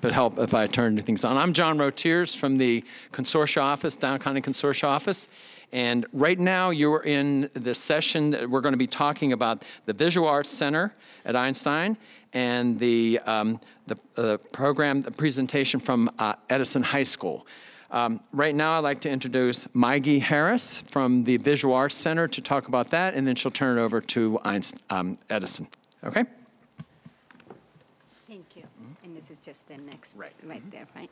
but help if I turn things on. I'm John Rotiers from the Consortia office, Down County Consortia office. And right now, you're in the session that we're going to be talking about the Visual Arts Center at Einstein and the, um, the uh, program, the presentation from uh, Edison High School. Um, right now, I'd like to introduce Maggie Harris from the Visual Arts Center to talk about that, and then she'll turn it over to Einstein, um, Edison. Okay? Thank you. And this is just the next, Right. right there, right?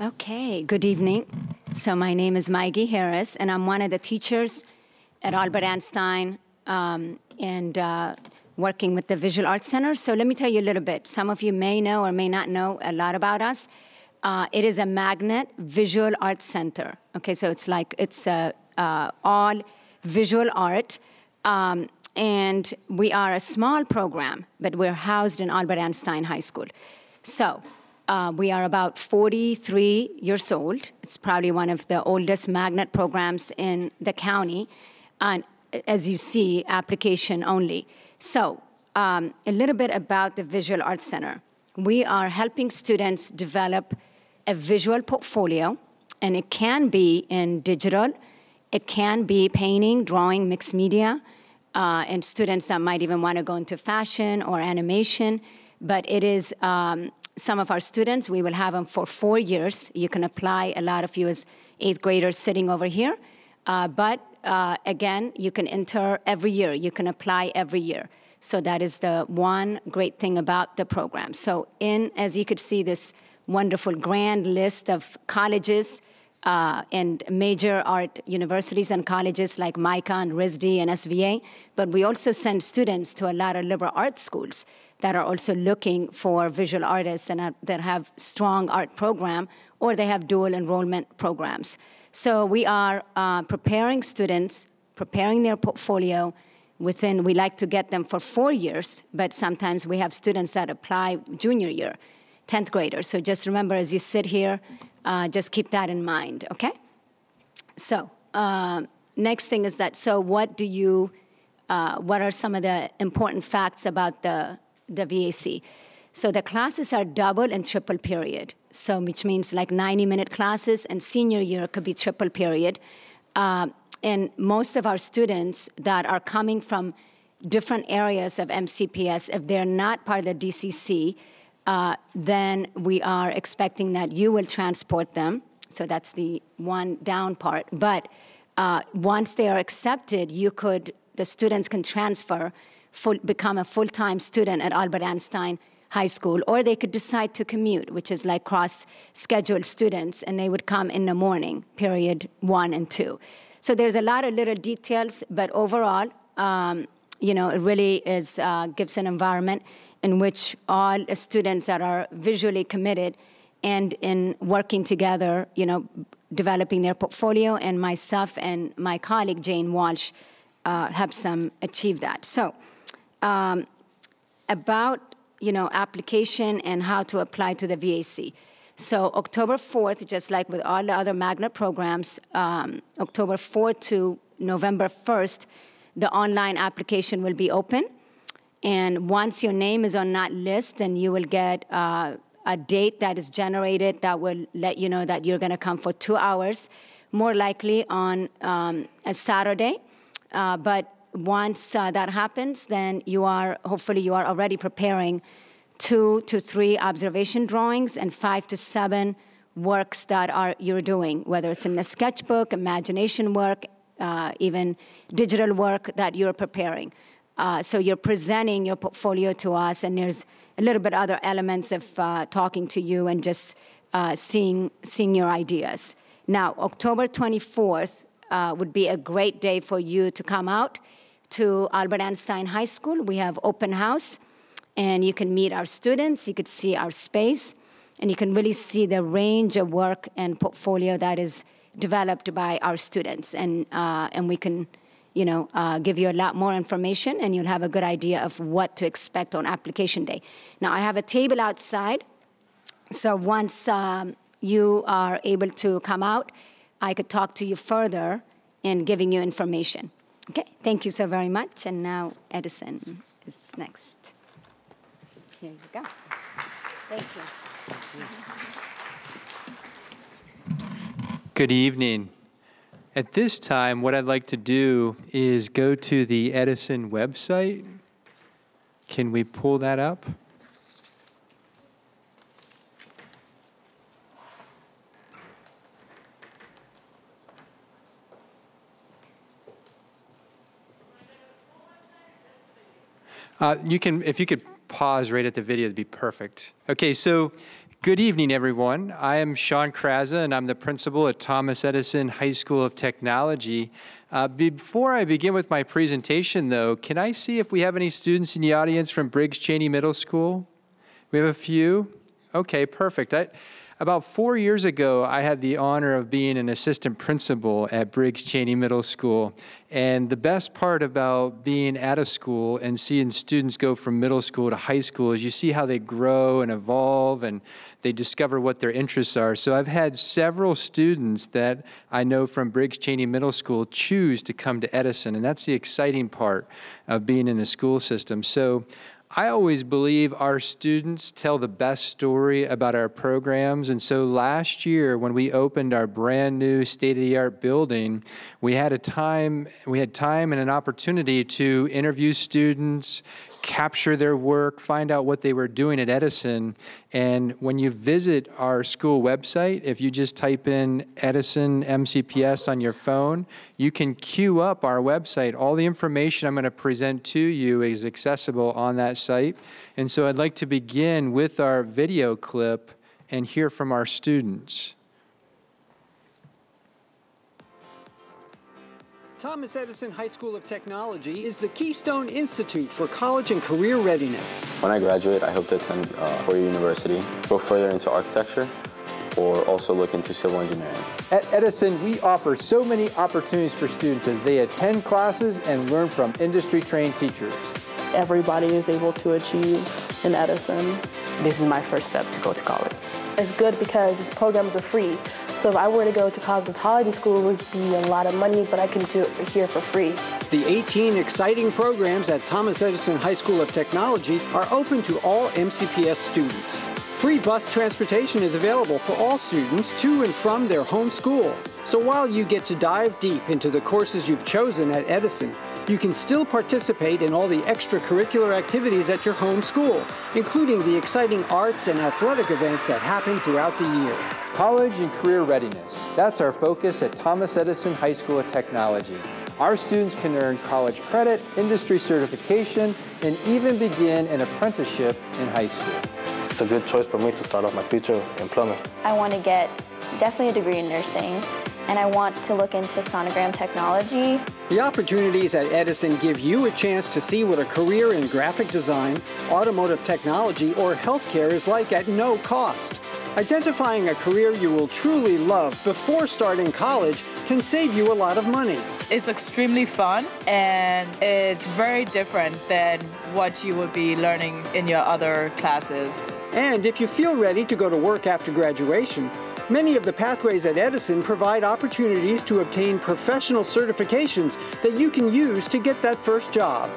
Okay, good evening. So my name is Maggie Harris, and I'm one of the teachers at Albert Einstein um, and uh, working with the Visual Arts Center. So let me tell you a little bit. Some of you may know or may not know a lot about us. Uh, it is a magnet visual arts center. Okay, so it's like it's uh, uh, all visual art. Um, and we are a small program, but we're housed in Albert Einstein High School. So uh, we are about 43 years old. It's probably one of the oldest magnet programs in the county. And as you see, application only. So um, a little bit about the Visual Arts Center. We are helping students develop a visual portfolio, and it can be in digital, it can be painting, drawing, mixed media, uh, and students that might even want to go into fashion or animation. But it is um, some of our students, we will have them for four years. You can apply, a lot of you as eighth graders sitting over here. Uh, but uh, again, you can enter every year, you can apply every year. So that is the one great thing about the program. So, in as you could see, this wonderful grand list of colleges uh, and major art universities and colleges like MICA and RISD and SVA, but we also send students to a lot of liberal arts schools that are also looking for visual artists and are, that have strong art program or they have dual enrollment programs. So we are uh, preparing students, preparing their portfolio within, we like to get them for four years, but sometimes we have students that apply junior year, 10th graders. So just remember as you sit here, uh, just keep that in mind, okay? So uh, next thing is that, so what do you, uh, what are some of the important facts about the, the VAC? So the classes are double and triple period. So which means like 90 minute classes and senior year could be triple period. Uh, and most of our students that are coming from different areas of MCPS, if they're not part of the DCC, uh, then we are expecting that you will transport them. So that's the one down part. But uh, once they are accepted, you could, the students can transfer, full, become a full-time student at Albert Einstein High School, or they could decide to commute, which is like cross-scheduled students, and they would come in the morning, period one and two. So there's a lot of little details, but overall, um, you know, it really is uh, gives an environment in which all students that are visually committed and in working together, you know, developing their portfolio, and myself and my colleague Jane Walsh uh, have some achieve that. So, um, about you know application and how to apply to the VAC. So October 4th, just like with all the other magnet programs, um, October 4th to November 1st, the online application will be open. And once your name is on that list, then you will get uh, a date that is generated that will let you know that you're going to come for two hours, more likely on um, a Saturday. Uh, but once uh, that happens, then you are, hopefully, you are already preparing two to three observation drawings and five to seven works that are you're doing, whether it's in the sketchbook, imagination work, uh, even digital work that you're preparing. Uh, so you're presenting your portfolio to us, and there's a little bit other elements of uh, talking to you and just uh, seeing seeing your ideas. Now, October 24th uh, would be a great day for you to come out to Albert Einstein High School. We have open house, and you can meet our students. You could see our space, and you can really see the range of work and portfolio that is developed by our students, and uh, and we can you know, uh, give you a lot more information and you'll have a good idea of what to expect on application day. Now, I have a table outside, so once um, you are able to come out, I could talk to you further in giving you information. Okay, thank you so very much. And now Edison is next. Here you go. Thank you. Good evening. At this time, what I'd like to do is go to the Edison website. Can we pull that up? Uh, you can, if you could pause right at the video, it'd be perfect. Okay, so good evening, everyone. I am Sean Kraza, and I'm the principal at Thomas Edison High School of Technology. Uh, before I begin with my presentation, though, can I see if we have any students in the audience from Briggs Chaney Middle School? We have a few? Okay, perfect. I, about four years ago, I had the honor of being an assistant principal at Briggs Chaney Middle School. And the best part about being at a school and seeing students go from middle school to high school is you see how they grow and evolve and they discover what their interests are. So I've had several students that I know from Briggs Chaney Middle School choose to come to Edison, and that's the exciting part of being in the school system. So I always believe our students tell the best story about our programs. And so last year, when we opened our brand new state of the art building, we had a time, we had time and an opportunity to interview students, capture their work, find out what they were doing at Edison. And when you visit our school website, if you just type in Edison MCPS on your phone, you can queue up our website. All the information I'm going to present to you is accessible on that site. And so I'd like to begin with our video clip and hear from our students. Thomas Edison High School of Technology is the Keystone Institute for College and Career Readiness. When I graduate, I hope to attend uh, four-year university, go further into architecture, or also look into civil engineering. At Edison, we offer so many opportunities for students as they attend classes and learn from industry-trained teachers. Everybody is able to achieve in Edison. This is my first step to go to college. It's good because these programs are free. So if I were to go to cosmetology school, it would be a lot of money, but I can do it for here for free. The 18 exciting programs at Thomas Edison High School of Technology are open to all MCPS students. Free bus transportation is available for all students to and from their home school. So while you get to dive deep into the courses you've chosen at Edison, you can still participate in all the extracurricular activities at your home school, including the exciting arts and athletic events that happen throughout the year. College and career readiness. That's our focus at Thomas Edison High School of Technology. Our students can earn college credit, industry certification, and even begin an apprenticeship in high school. It's a good choice for me to start off my future in plumbing. I want to get definitely a degree in nursing and I want to look into sonogram technology. The opportunities at Edison give you a chance to see what a career in graphic design, automotive technology, or healthcare is like at no cost. Identifying a career you will truly love before starting college can save you a lot of money. It's extremely fun and it's very different than what you would be learning in your other classes. And if you feel ready to go to work after graduation, Many of the pathways at Edison provide opportunities to obtain professional certifications that you can use to get that first job.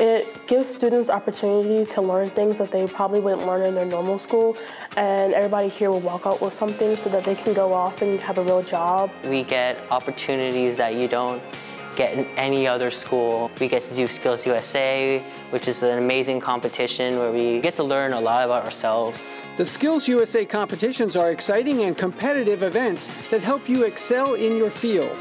It gives students opportunity to learn things that they probably wouldn't learn in their normal school, and everybody here will walk out with something so that they can go off and have a real job. We get opportunities that you don't get in any other school. We get to do Skills USA, which is an amazing competition where we get to learn a lot about ourselves. The Skills USA competitions are exciting and competitive events that help you excel in your field.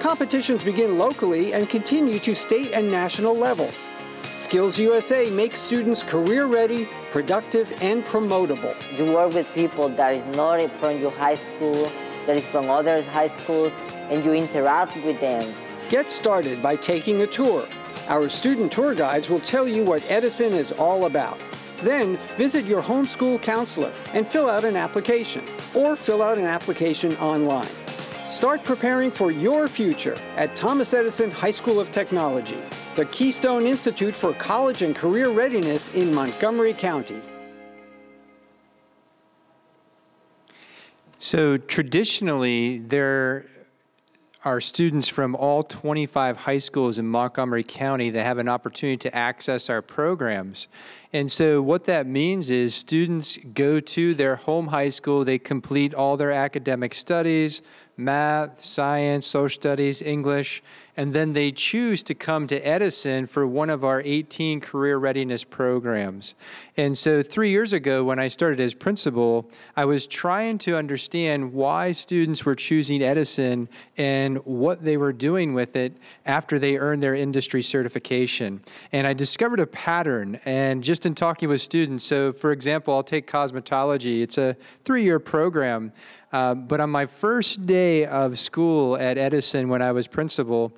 Competitions begin locally and continue to state and national levels. Skills USA makes students career ready, productive, and promotable. You work with people that is not from your high school, that is from other high schools, and you interact with them. Get started by taking a tour. Our student tour guides will tell you what Edison is all about. Then visit your homeschool counselor and fill out an application, or fill out an application online. Start preparing for your future at Thomas Edison High School of Technology the Keystone Institute for College and Career Readiness in Montgomery County. So traditionally, there are students from all 25 high schools in Montgomery County that have an opportunity to access our programs. And so, what that means is students go to their home high school, they complete all their academic studies, math, science, social studies, English, and then they choose to come to Edison for one of our 18 career readiness programs. And so, three years ago, when I started as principal, I was trying to understand why students were choosing Edison and what they were doing with it after they earned their industry certification. And I discovered a pattern, and just in talking with students, so for example, I'll take cosmetology, it's a three year program. Uh, but on my first day of school at Edison when I was principal,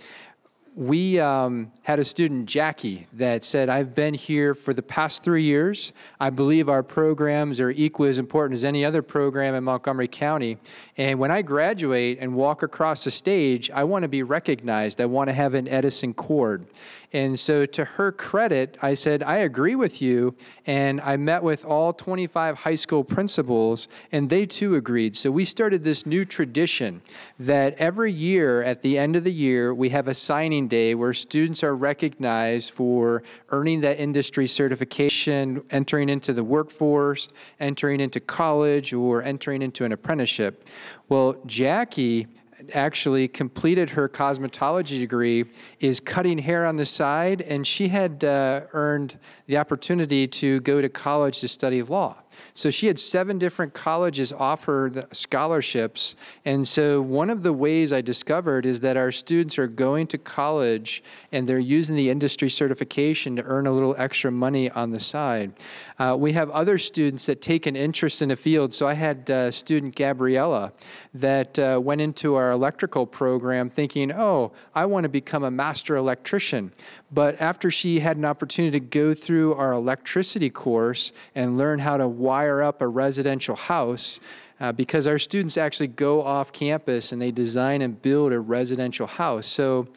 we um, had a student, Jackie, that said, I've been here for the past three years. I believe our programs are equally as important as any other program in Montgomery County. And when I graduate and walk across the stage, I want to be recognized. I want to have an Edison cord. And so, to her credit, I said, I agree with you. And I met with all 25 high school principals, and they too agreed. So, we started this new tradition that every year, at the end of the year, we have a signing day where students are recognized for earning that industry certification, entering into the workforce, entering into college, or entering into an apprenticeship. Well, Jackie actually completed her cosmetology degree is cutting hair on the side, and she had uh, earned the opportunity to go to college to study law. So she had seven different colleges offer scholarships. And so one of the ways I discovered is that our students are going to college and they're using the industry certification to earn a little extra money on the side. Uh, we have other students that take an interest in a field. So I had uh, student Gabriella that uh, went into our electrical program thinking, oh, I want to become a master electrician. But after she had an opportunity to go through our electricity course and learn how to wire up a residential house, uh, because our students actually go off campus and they design and build a residential house. So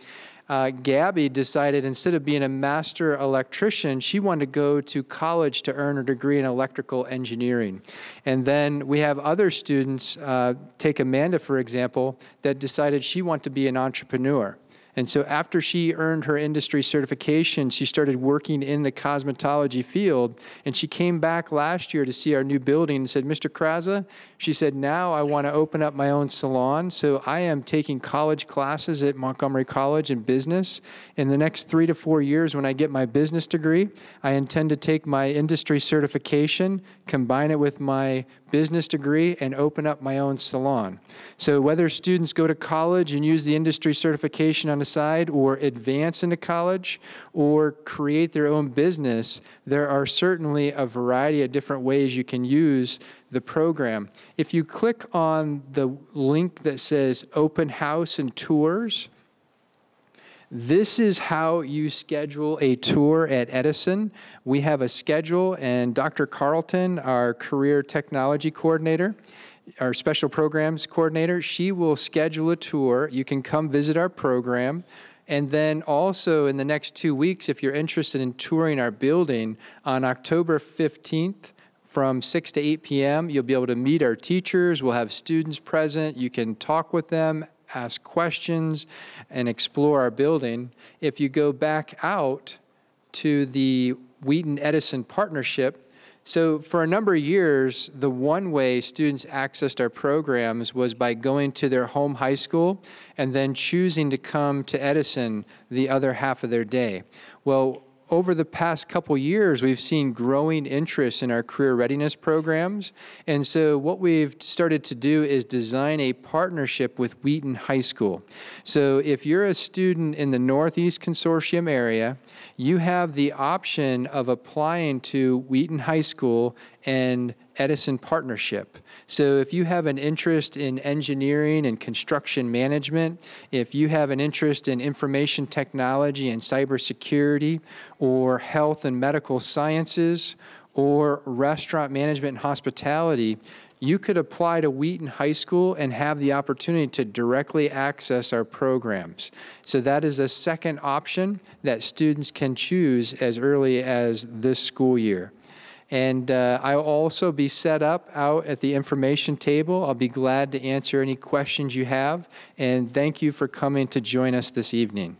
uh, Gabby decided instead of being a master electrician, she wanted to go to college to earn a degree in electrical engineering. And then we have other students, uh, take Amanda for example, that decided she wanted to be an entrepreneur. And so after she earned her industry certification, she started working in the cosmetology field. And she came back last year to see our new building and said, Mr. Kraza, she said, now I want to open up my own salon. So I am taking college classes at Montgomery College in business. In the next three to four years, when I get my business degree, I intend to take my industry certification, combine it with my business degree and open up my own salon. So, whether students go to college and use the industry certification on the side, or advance into college, or create their own business, there are certainly a variety of different ways you can use the program. If you click on the link that says open house and tours, this is how you schedule a tour at Edison. We have a schedule, and Dr. Carlton, our career technology coordinator, our special programs coordinator, she will schedule a tour. You can come visit our program. And then also in the next two weeks, if you're interested in touring our building, on October 15th, from 6 to 8 p.m. You'll be able to meet our teachers. We'll have students present. You can talk with them, ask questions, and explore our building. If you go back out to the Wheaton Edison partnership, so, for a number of years, the one way students accessed our programs was by going to their home high school and then choosing to come to Edison the other half of their day. Well, over the past couple years, we've seen growing interest in our career readiness programs. And so, what we've started to do is design a partnership with Wheaton High School. So, if you're a student in the Northeast Consortium area, you have the option of applying to Wheaton High School and Edison partnership. So, if you have an interest in engineering and construction management, if you have an interest in information technology and cybersecurity, or health and medical sciences, or restaurant management and hospitality, you could apply to Wheaton High School and have the opportunity to directly access our programs. So, that is a second option that students can choose as early as this school year. And uh, I'll also be set up out at the information table. I'll be glad to answer any questions you have. And thank you for coming to join us this evening.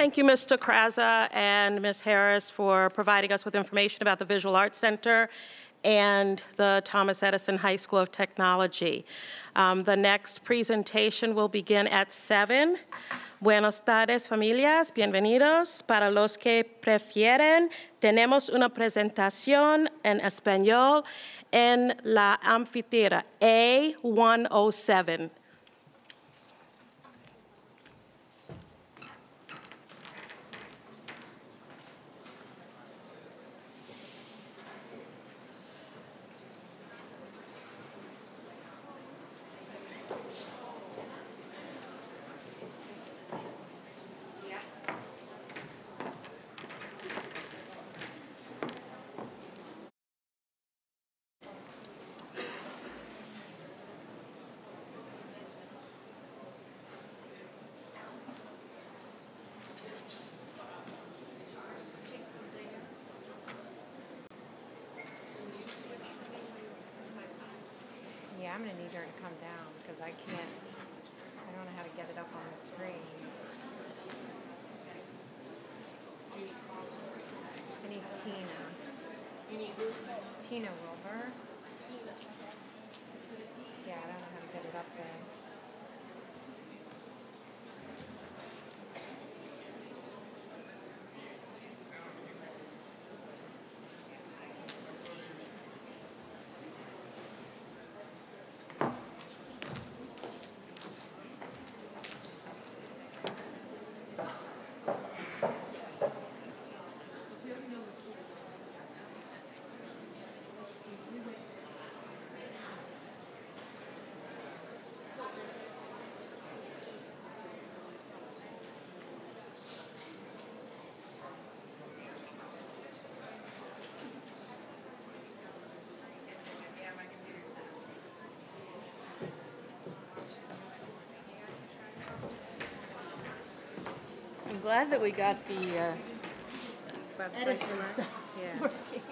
Thank you, Mr. Kraza and Ms. Harris, for providing us with information about the Visual Arts Center and the Thomas Edison High School of Technology. Um, the next presentation will begin at 7. Buenos tardes, familias. Bienvenidos. Para los que prefieren, tenemos una presentación en español en la anfiteatro A107. Glad that we got the uh, website stuff Yeah. working.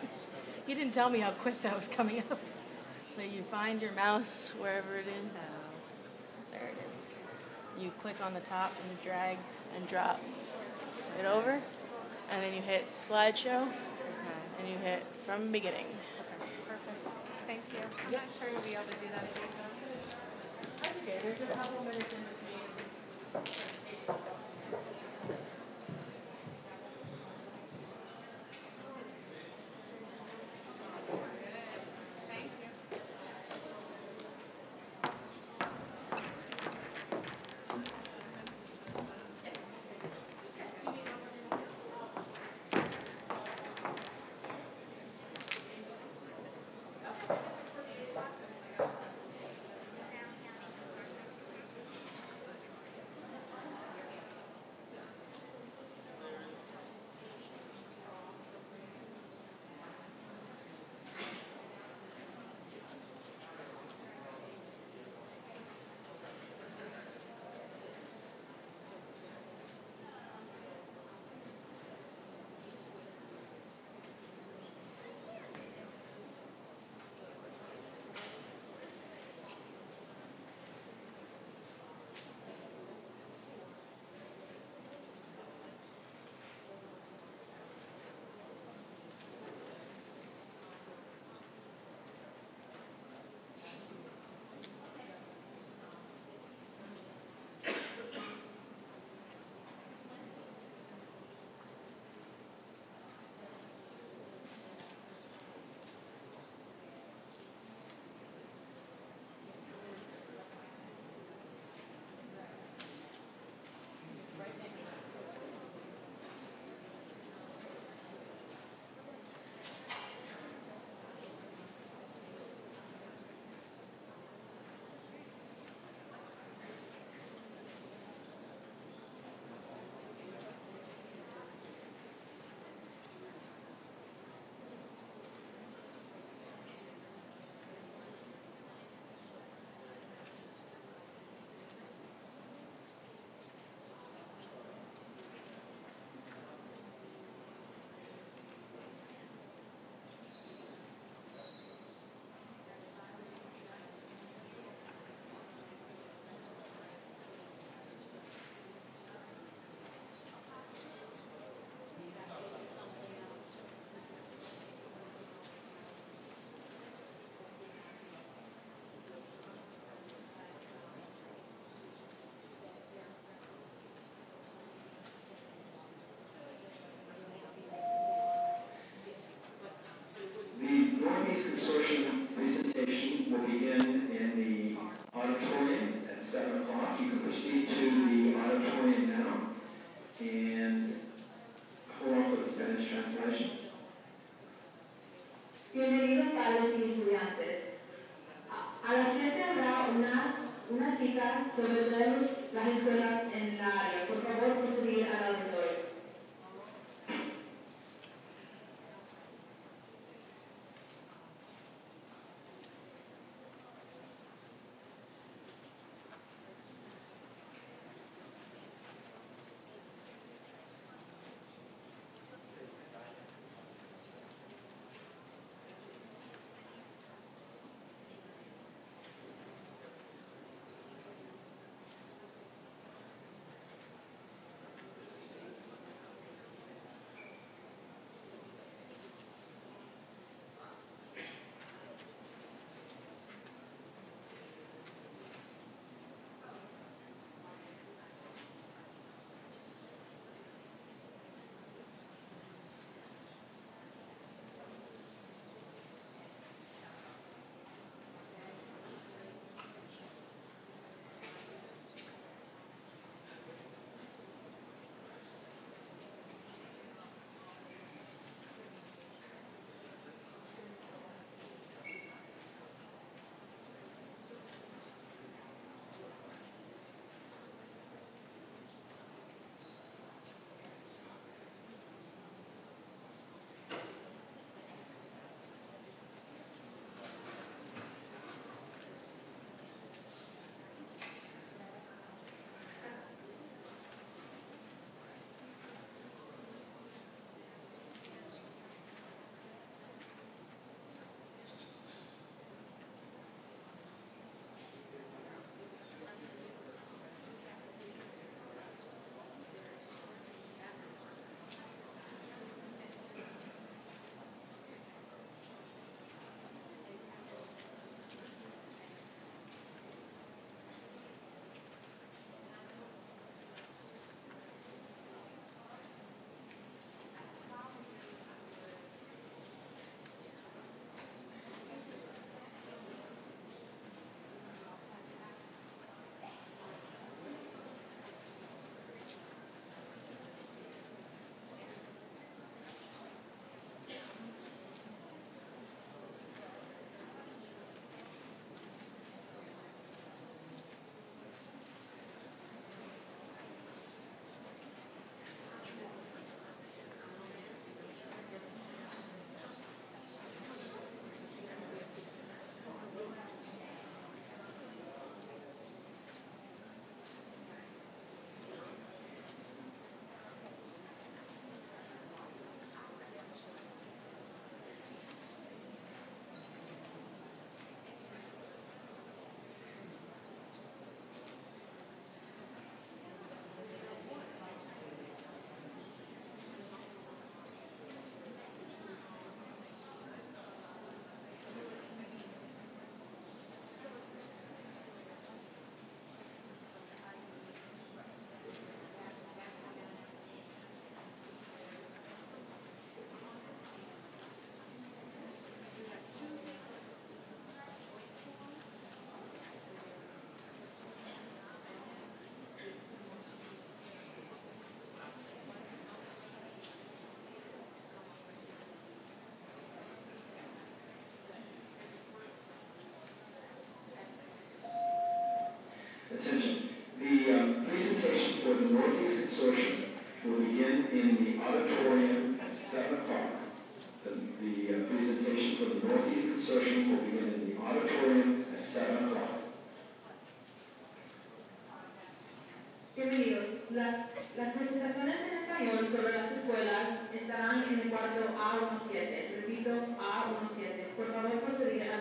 You didn't tell me how quick that was coming up. So you find your mouse wherever it is. There it is. You click on the top and you drag and drop it over, and then you hit slideshow, and you hit from beginning. Perfect. Thank you. I'm not sure you'll be able to do that again. Okay, there's a couple minutes in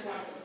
procedir al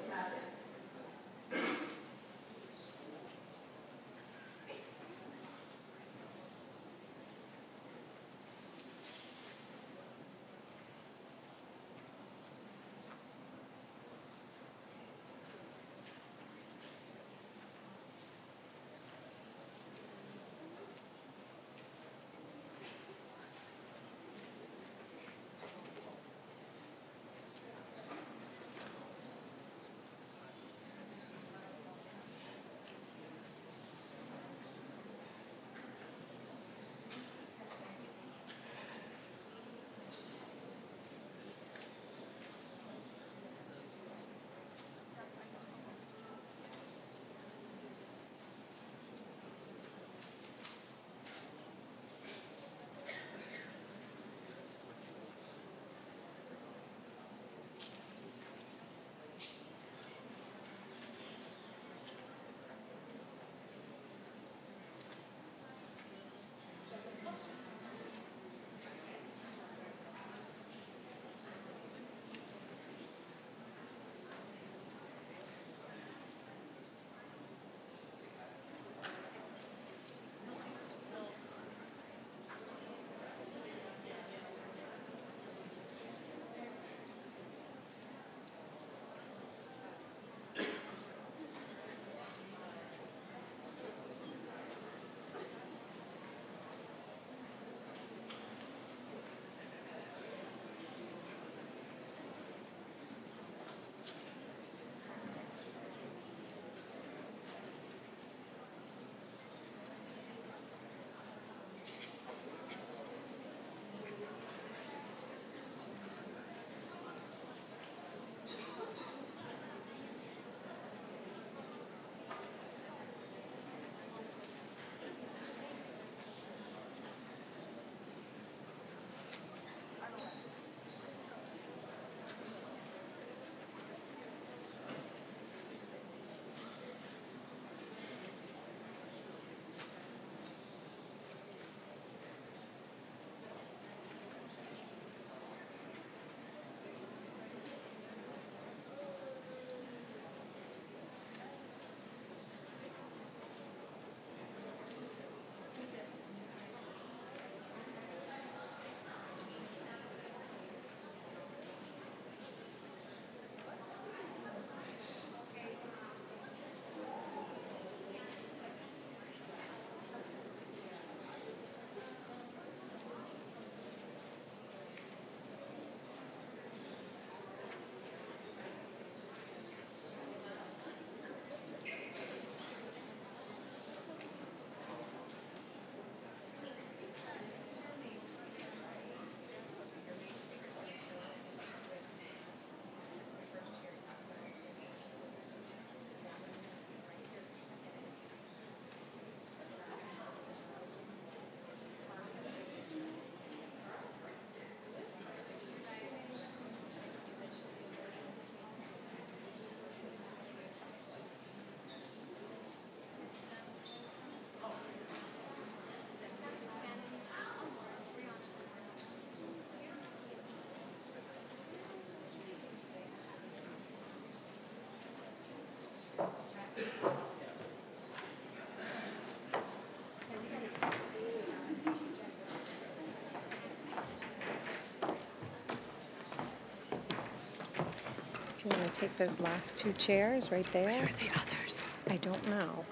If you want to take those last two chairs right there. Where are the others? I don't know.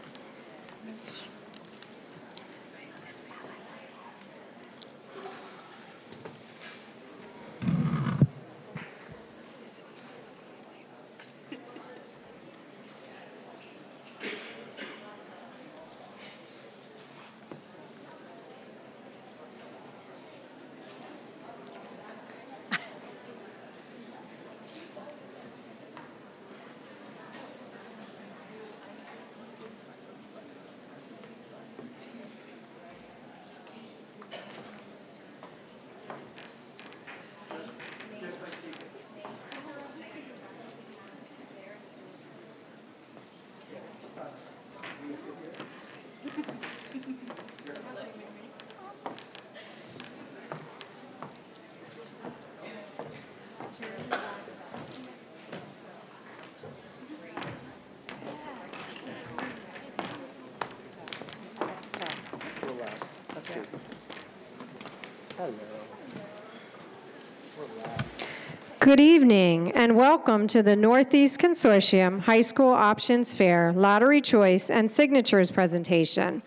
Good evening and welcome to the Northeast Consortium High School Options Fair Lottery Choice and Signatures presentation.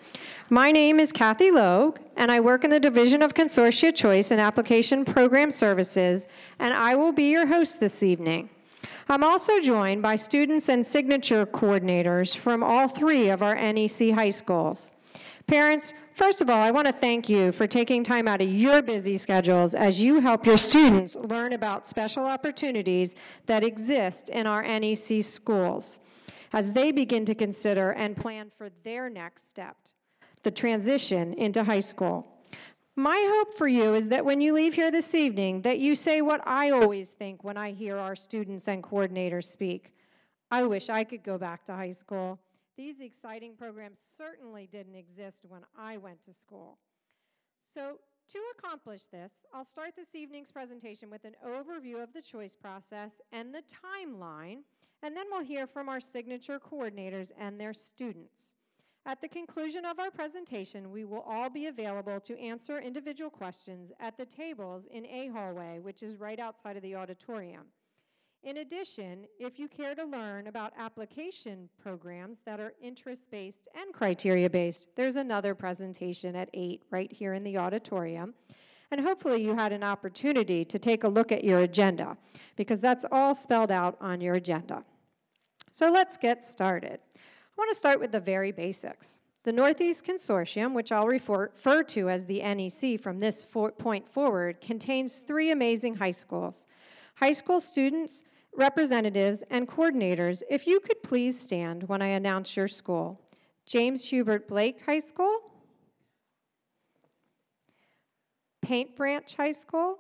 My name is Kathy Logue and I work in the Division of Consortia Choice and Application Program Services and I will be your host this evening. I'm also joined by students and signature coordinators from all three of our NEC high schools. Parents, first of all, I want to thank you for taking time out of your busy schedules as you help your students learn about special opportunities that exist in our NEC schools as they begin to consider and plan for their next step, the transition into high school. My hope for you is that when you leave here this evening, that you say what I always think when I hear our students and coordinators speak. I wish I could go back to high school. These exciting programs certainly didn't exist when I went to school. So to accomplish this, I'll start this evening's presentation with an overview of the choice process and the timeline, and then we'll hear from our signature coordinators and their students. At the conclusion of our presentation, we will all be available to answer individual questions at the tables in A hallway, which is right outside of the auditorium. In addition, if you care to learn about application programs that are interest-based and criteria-based, there's another presentation at 8 right here in the auditorium. And hopefully you had an opportunity to take a look at your agenda because that's all spelled out on your agenda. So let's get started. I want to start with the very basics. The Northeast Consortium, which I'll refer, refer to as the NEC from this for point forward, contains three amazing high schools. High school students representatives, and coordinators, if you could please stand when I announce your school. James Hubert Blake High School, Paint Branch High School,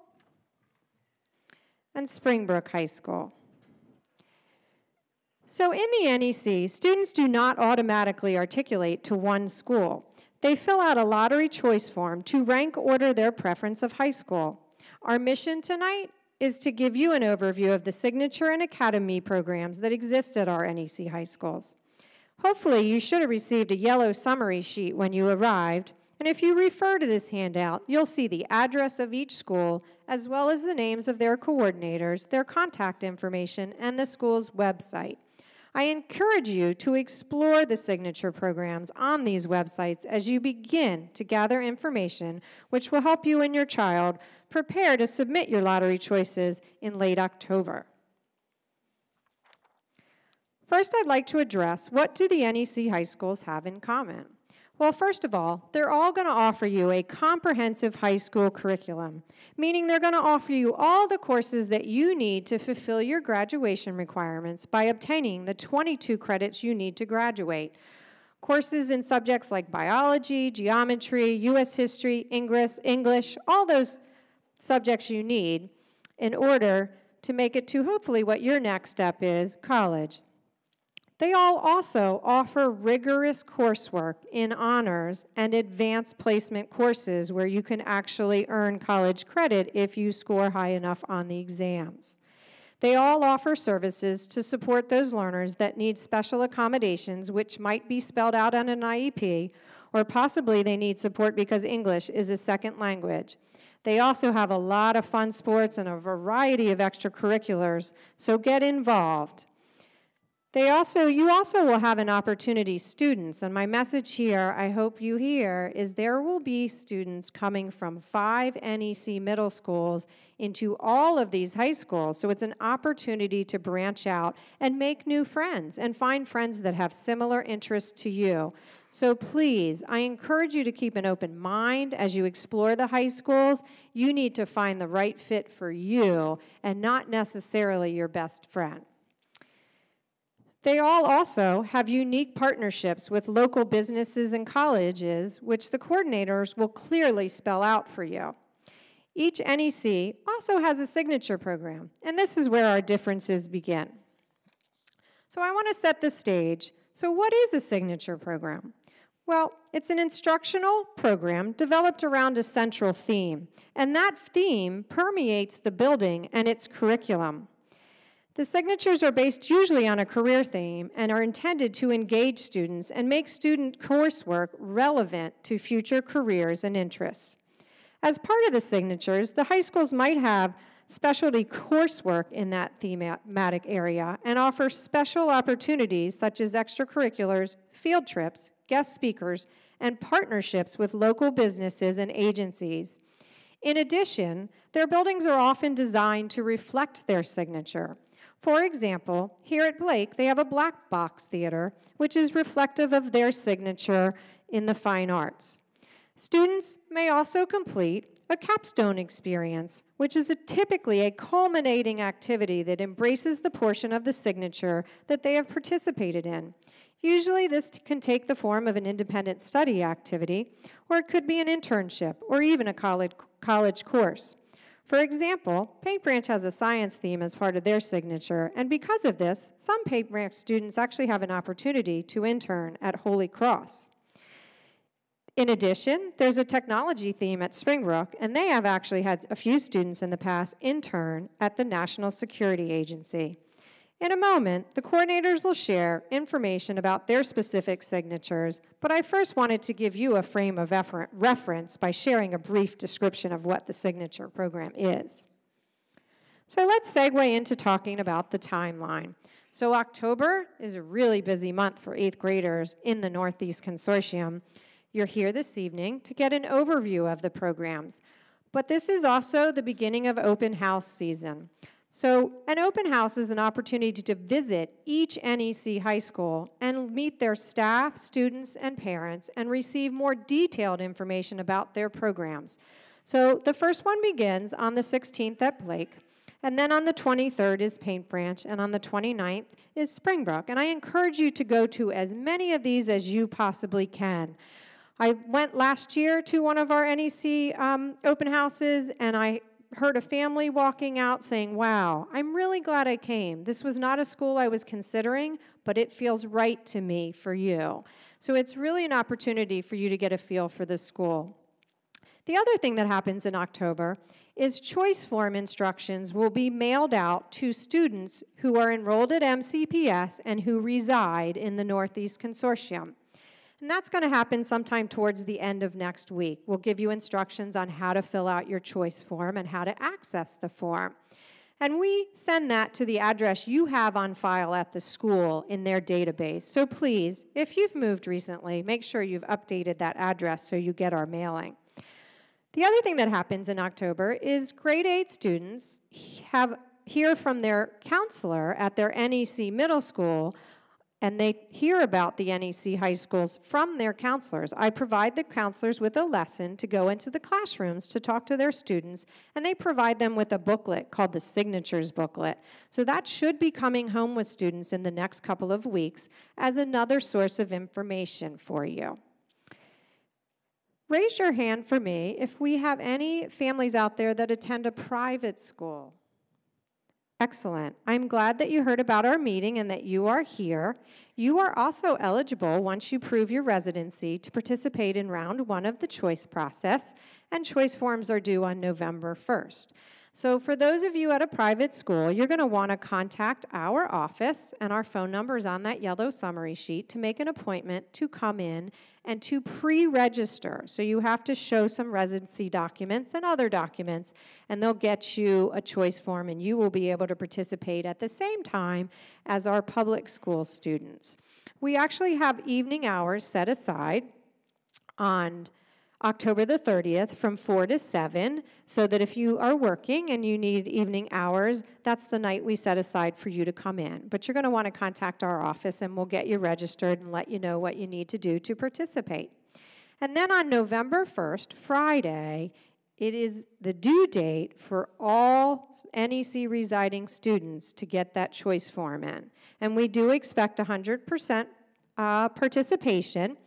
and Springbrook High School. So in the NEC, students do not automatically articulate to one school. They fill out a lottery choice form to rank order their preference of high school. Our mission tonight is to give you an overview of the signature and academy programs that exist at our NEC high schools. Hopefully, you should have received a yellow summary sheet when you arrived, and if you refer to this handout, you'll see the address of each school, as well as the names of their coordinators, their contact information, and the school's website. I encourage you to explore the signature programs on these websites as you begin to gather information which will help you and your child prepare to submit your lottery choices in late October. First, I'd like to address what do the NEC high schools have in common? Well, first of all, they're all going to offer you a comprehensive high school curriculum, meaning they're going to offer you all the courses that you need to fulfill your graduation requirements by obtaining the 22 credits you need to graduate. Courses in subjects like biology, geometry, U.S. history, English, English, all those subjects you need in order to make it to hopefully what your next step is, college. They all also offer rigorous coursework in honors and advanced placement courses where you can actually earn college credit if you score high enough on the exams. They all offer services to support those learners that need special accommodations, which might be spelled out on an IEP, or possibly they need support because English is a second language. They also have a lot of fun sports and a variety of extracurriculars, so get involved. They also, you also will have an opportunity, students, and my message here, I hope you hear, is there will be students coming from five NEC middle schools into all of these high schools. So it's an opportunity to branch out and make new friends and find friends that have similar interests to you. So please, I encourage you to keep an open mind as you explore the high schools. You need to find the right fit for you and not necessarily your best friend. They all also have unique partnerships with local businesses and colleges, which the coordinators will clearly spell out for you. Each NEC also has a signature program, and this is where our differences begin. So I want to set the stage. So what is a signature program? Well, it's an instructional program developed around a central theme, and that theme permeates the building and its curriculum. The signatures are based usually on a career theme and are intended to engage students and make student coursework relevant to future careers and interests. As part of the signatures, the high schools might have specialty coursework in that thematic area and offer special opportunities such as extracurriculars, field trips, guest speakers, and partnerships with local businesses and agencies. In addition, their buildings are often designed to reflect their signature. For example, here at Blake, they have a black box theater, which is reflective of their signature in the fine arts. Students may also complete a capstone experience, which is a typically a culminating activity that embraces the portion of the signature that they have participated in. Usually, this can take the form of an independent study activity, or it could be an internship, or even a college, college course. For example, Paint Branch has a science theme as part of their signature, and because of this, some Paint Branch students actually have an opportunity to intern at Holy Cross. In addition, there's a technology theme at Springbrook, and they have actually had a few students in the past intern at the National Security Agency. In a moment, the coordinators will share information about their specific signatures, but I first wanted to give you a frame of reference by sharing a brief description of what the signature program is. So let's segue into talking about the timeline. So October is a really busy month for eighth graders in the Northeast Consortium. You're here this evening to get an overview of the programs, but this is also the beginning of open house season. So, an open house is an opportunity to visit each NEC high school and meet their staff, students, and parents and receive more detailed information about their programs. So, the first one begins on the 16th at Blake, and then on the 23rd is Paint Branch, and on the 29th is Springbrook. And I encourage you to go to as many of these as you possibly can. I went last year to one of our NEC um, open houses, and I heard a family walking out saying, Wow, I'm really glad I came. This was not a school I was considering, but it feels right to me for you. So it's really an opportunity for you to get a feel for the school. The other thing that happens in October is choice form instructions will be mailed out to students who are enrolled at MCPS and who reside in the Northeast Consortium. And that's going to happen sometime towards the end of next week. We'll give you instructions on how to fill out your choice form and how to access the form. And we send that to the address you have on file at the school in their database. So please, if you've moved recently, make sure you've updated that address so you get our mailing. The other thing that happens in October is grade 8 students have hear from their counselor at their NEC middle school and they hear about the NEC high schools from their counselors. I provide the counselors with a lesson to go into the classrooms to talk to their students, and they provide them with a booklet called the Signatures Booklet. So that should be coming home with students in the next couple of weeks as another source of information for you. Raise your hand for me if we have any families out there that attend a private school. Excellent. I'm glad that you heard about our meeting and that you are here. You are also eligible, once you prove your residency, to participate in round one of the choice process, and choice forms are due on November 1st. So for those of you at a private school, you're going to want to contact our office, and our phone number is on that yellow summary sheet to make an appointment to come in and to pre-register. So you have to show some residency documents and other documents, and they'll get you a choice form, and you will be able to participate at the same time as our public school students. We actually have evening hours set aside on October the 30th from 4 to 7, so that if you are working and you need evening hours, that's the night we set aside for you to come in. But you're going to want to contact our office and we'll get you registered and let you know what you need to do to participate. And then on November 1st, Friday, it is the due date for all NEC residing students to get that choice form in. And we do expect 100% uh, participation.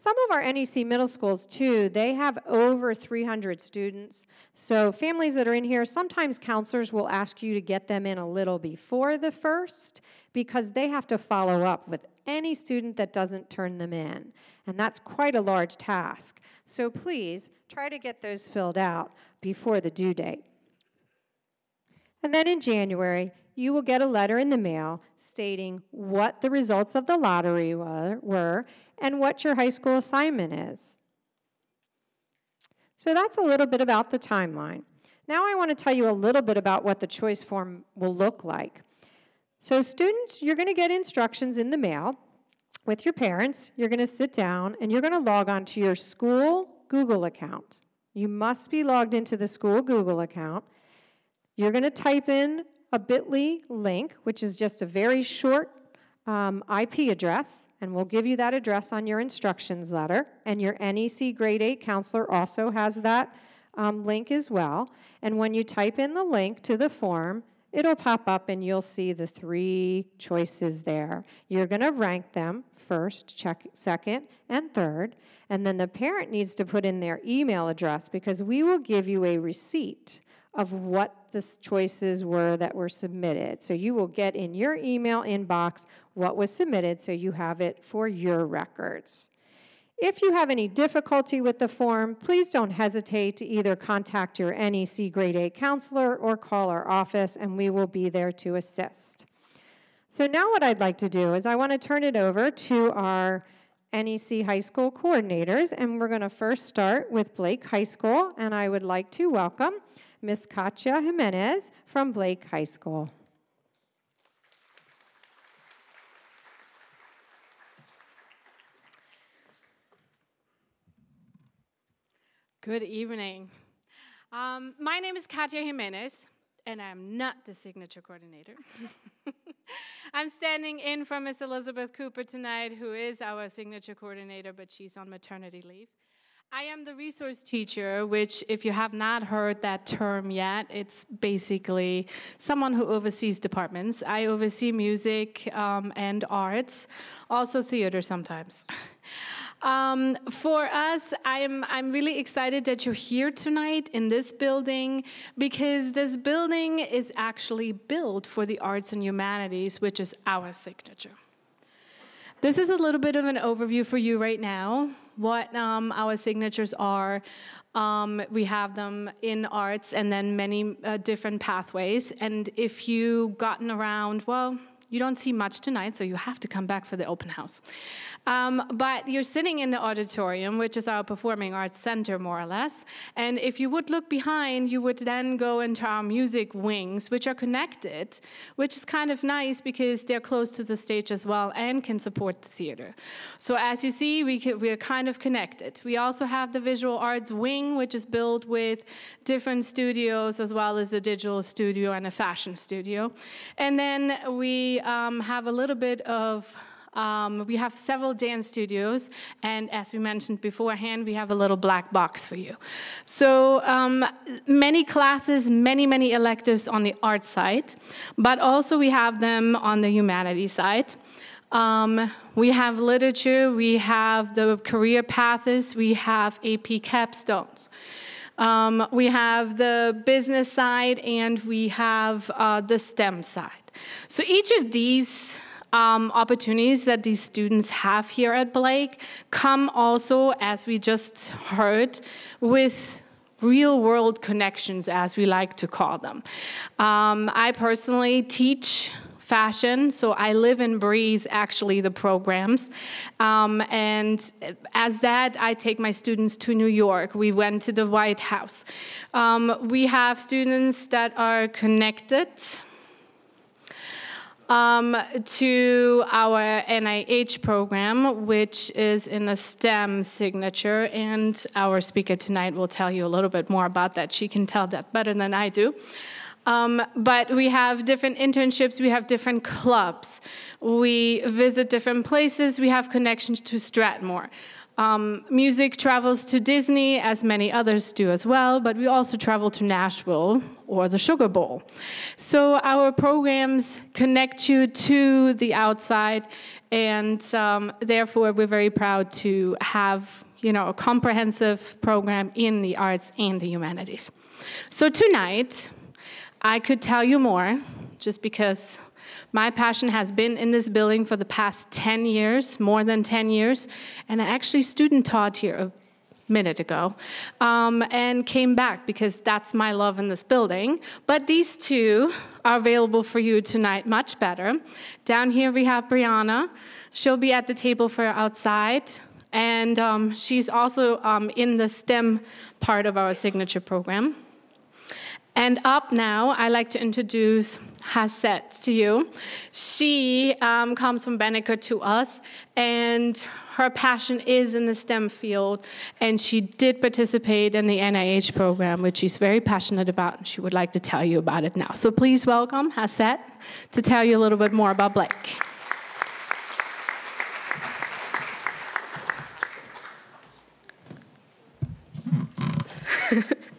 Some of our NEC middle schools, too, they have over 300 students. So families that are in here, sometimes counselors will ask you to get them in a little before the first because they have to follow up with any student that doesn't turn them in. And that's quite a large task. So please try to get those filled out before the due date. And then in January, you will get a letter in the mail stating what the results of the lottery were, were and what your high school assignment is. So that's a little bit about the timeline. Now I want to tell you a little bit about what the choice form will look like. So students, you're going to get instructions in the mail with your parents. You're going to sit down and you're going to log on to your school Google account. You must be logged into the school Google account. You're going to type in a bit.ly link, which is just a very short um, IP address, and we'll give you that address on your instructions letter. And your NEC Grade 8 counselor also has that um, link as well. And when you type in the link to the form, it'll pop up and you'll see the three choices there. You're going to rank them first, check, second, and third. And then the parent needs to put in their email address because we will give you a receipt of what the choices were that were submitted. So you will get in your email inbox what was submitted so you have it for your records. If you have any difficulty with the form, please don't hesitate to either contact your NEC Grade 8 counselor or call our office and we will be there to assist. So now what I'd like to do is I want to turn it over to our NEC High School coordinators and we're going to first start with Blake High School and I would like to welcome Ms. Katya Jimenez from Blake High School. Good evening. Um, my name is Katya Jimenez, and I'm not the signature coordinator. I'm standing in for Miss Elizabeth Cooper tonight, who is our signature coordinator, but she's on maternity leave. I am the resource teacher, which, if you have not heard that term yet, it's basically someone who oversees departments. I oversee music um, and arts, also theater sometimes. Um, for us, I'm, I'm really excited that you're here tonight in this building because this building is actually built for the arts and humanities, which is our signature. This is a little bit of an overview for you right now, what um, our signatures are. Um, we have them in arts and then many uh, different pathways. And if you've gotten around, well, you don't see much tonight, so you have to come back for the open house. Um, but you're sitting in the auditorium, which is our performing arts center, more or less. And if you would look behind, you would then go into our music wings, which are connected, which is kind of nice because they're close to the stage as well and can support the theater. So as you see, we, can, we are kind of connected. We also have the visual arts wing, which is built with different studios as well as a digital studio and a fashion studio. And then we um, have a little bit of um, we have several dance studios, and as we mentioned beforehand, we have a little black box for you. So um, many classes, many, many electives on the art side, but also we have them on the humanities side. Um, we have literature, we have the career paths, we have AP capstones. Um, we have the business side, and we have uh, the STEM side. So each of these um, opportunities that these students have here at Blake come also, as we just heard, with real world connections, as we like to call them. Um, I personally teach fashion. So I live and breathe actually the programs. Um, and as that, I take my students to New York. We went to the White House. Um, we have students that are connected. Um, to our NIH program, which is in the STEM signature. And our speaker tonight will tell you a little bit more about that. She can tell that better than I do. Um, but we have different internships, we have different clubs, we visit different places, we have connections to Strathmore. Um, music travels to Disney, as many others do as well, but we also travel to Nashville or the Sugar Bowl. So our programs connect you to the outside, and um, therefore we're very proud to have you know, a comprehensive program in the arts and the humanities. So tonight, I could tell you more just because my passion has been in this building for the past 10 years, more than 10 years, and I actually student taught here minute ago um, and came back because that's my love in this building. But these two are available for you tonight much better. Down here we have Brianna. She'll be at the table for outside. And um, she's also um, in the STEM part of our signature program. And up now, I'd like to introduce Haset to you. She um, comes from Banneker to us, and her passion is in the STEM field, and she did participate in the NIH program, which she's very passionate about, and she would like to tell you about it now. So please welcome Haset to tell you a little bit more about Blake.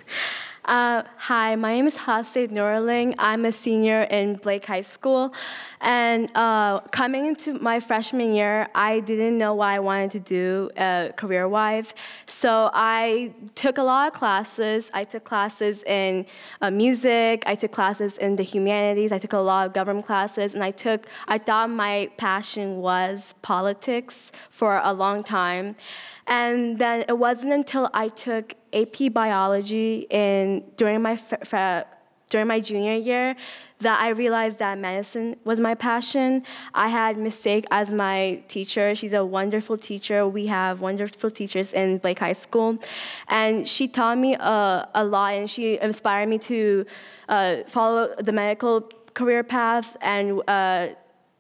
Uh, hi, my name is Haset Nurling. I'm a senior in Blake High School. And uh, coming into my freshman year, I didn't know what I wanted to do uh, career-wise. So I took a lot of classes. I took classes in uh, music. I took classes in the humanities. I took a lot of government classes. And I took, I thought my passion was politics for a long time. And then it wasn't until I took AP biology in during my during my junior year that I realized that medicine was my passion. I had Miss as my teacher. She's a wonderful teacher. We have wonderful teachers in Blake High School. And she taught me uh, a lot and she inspired me to uh, follow the medical career path and uh,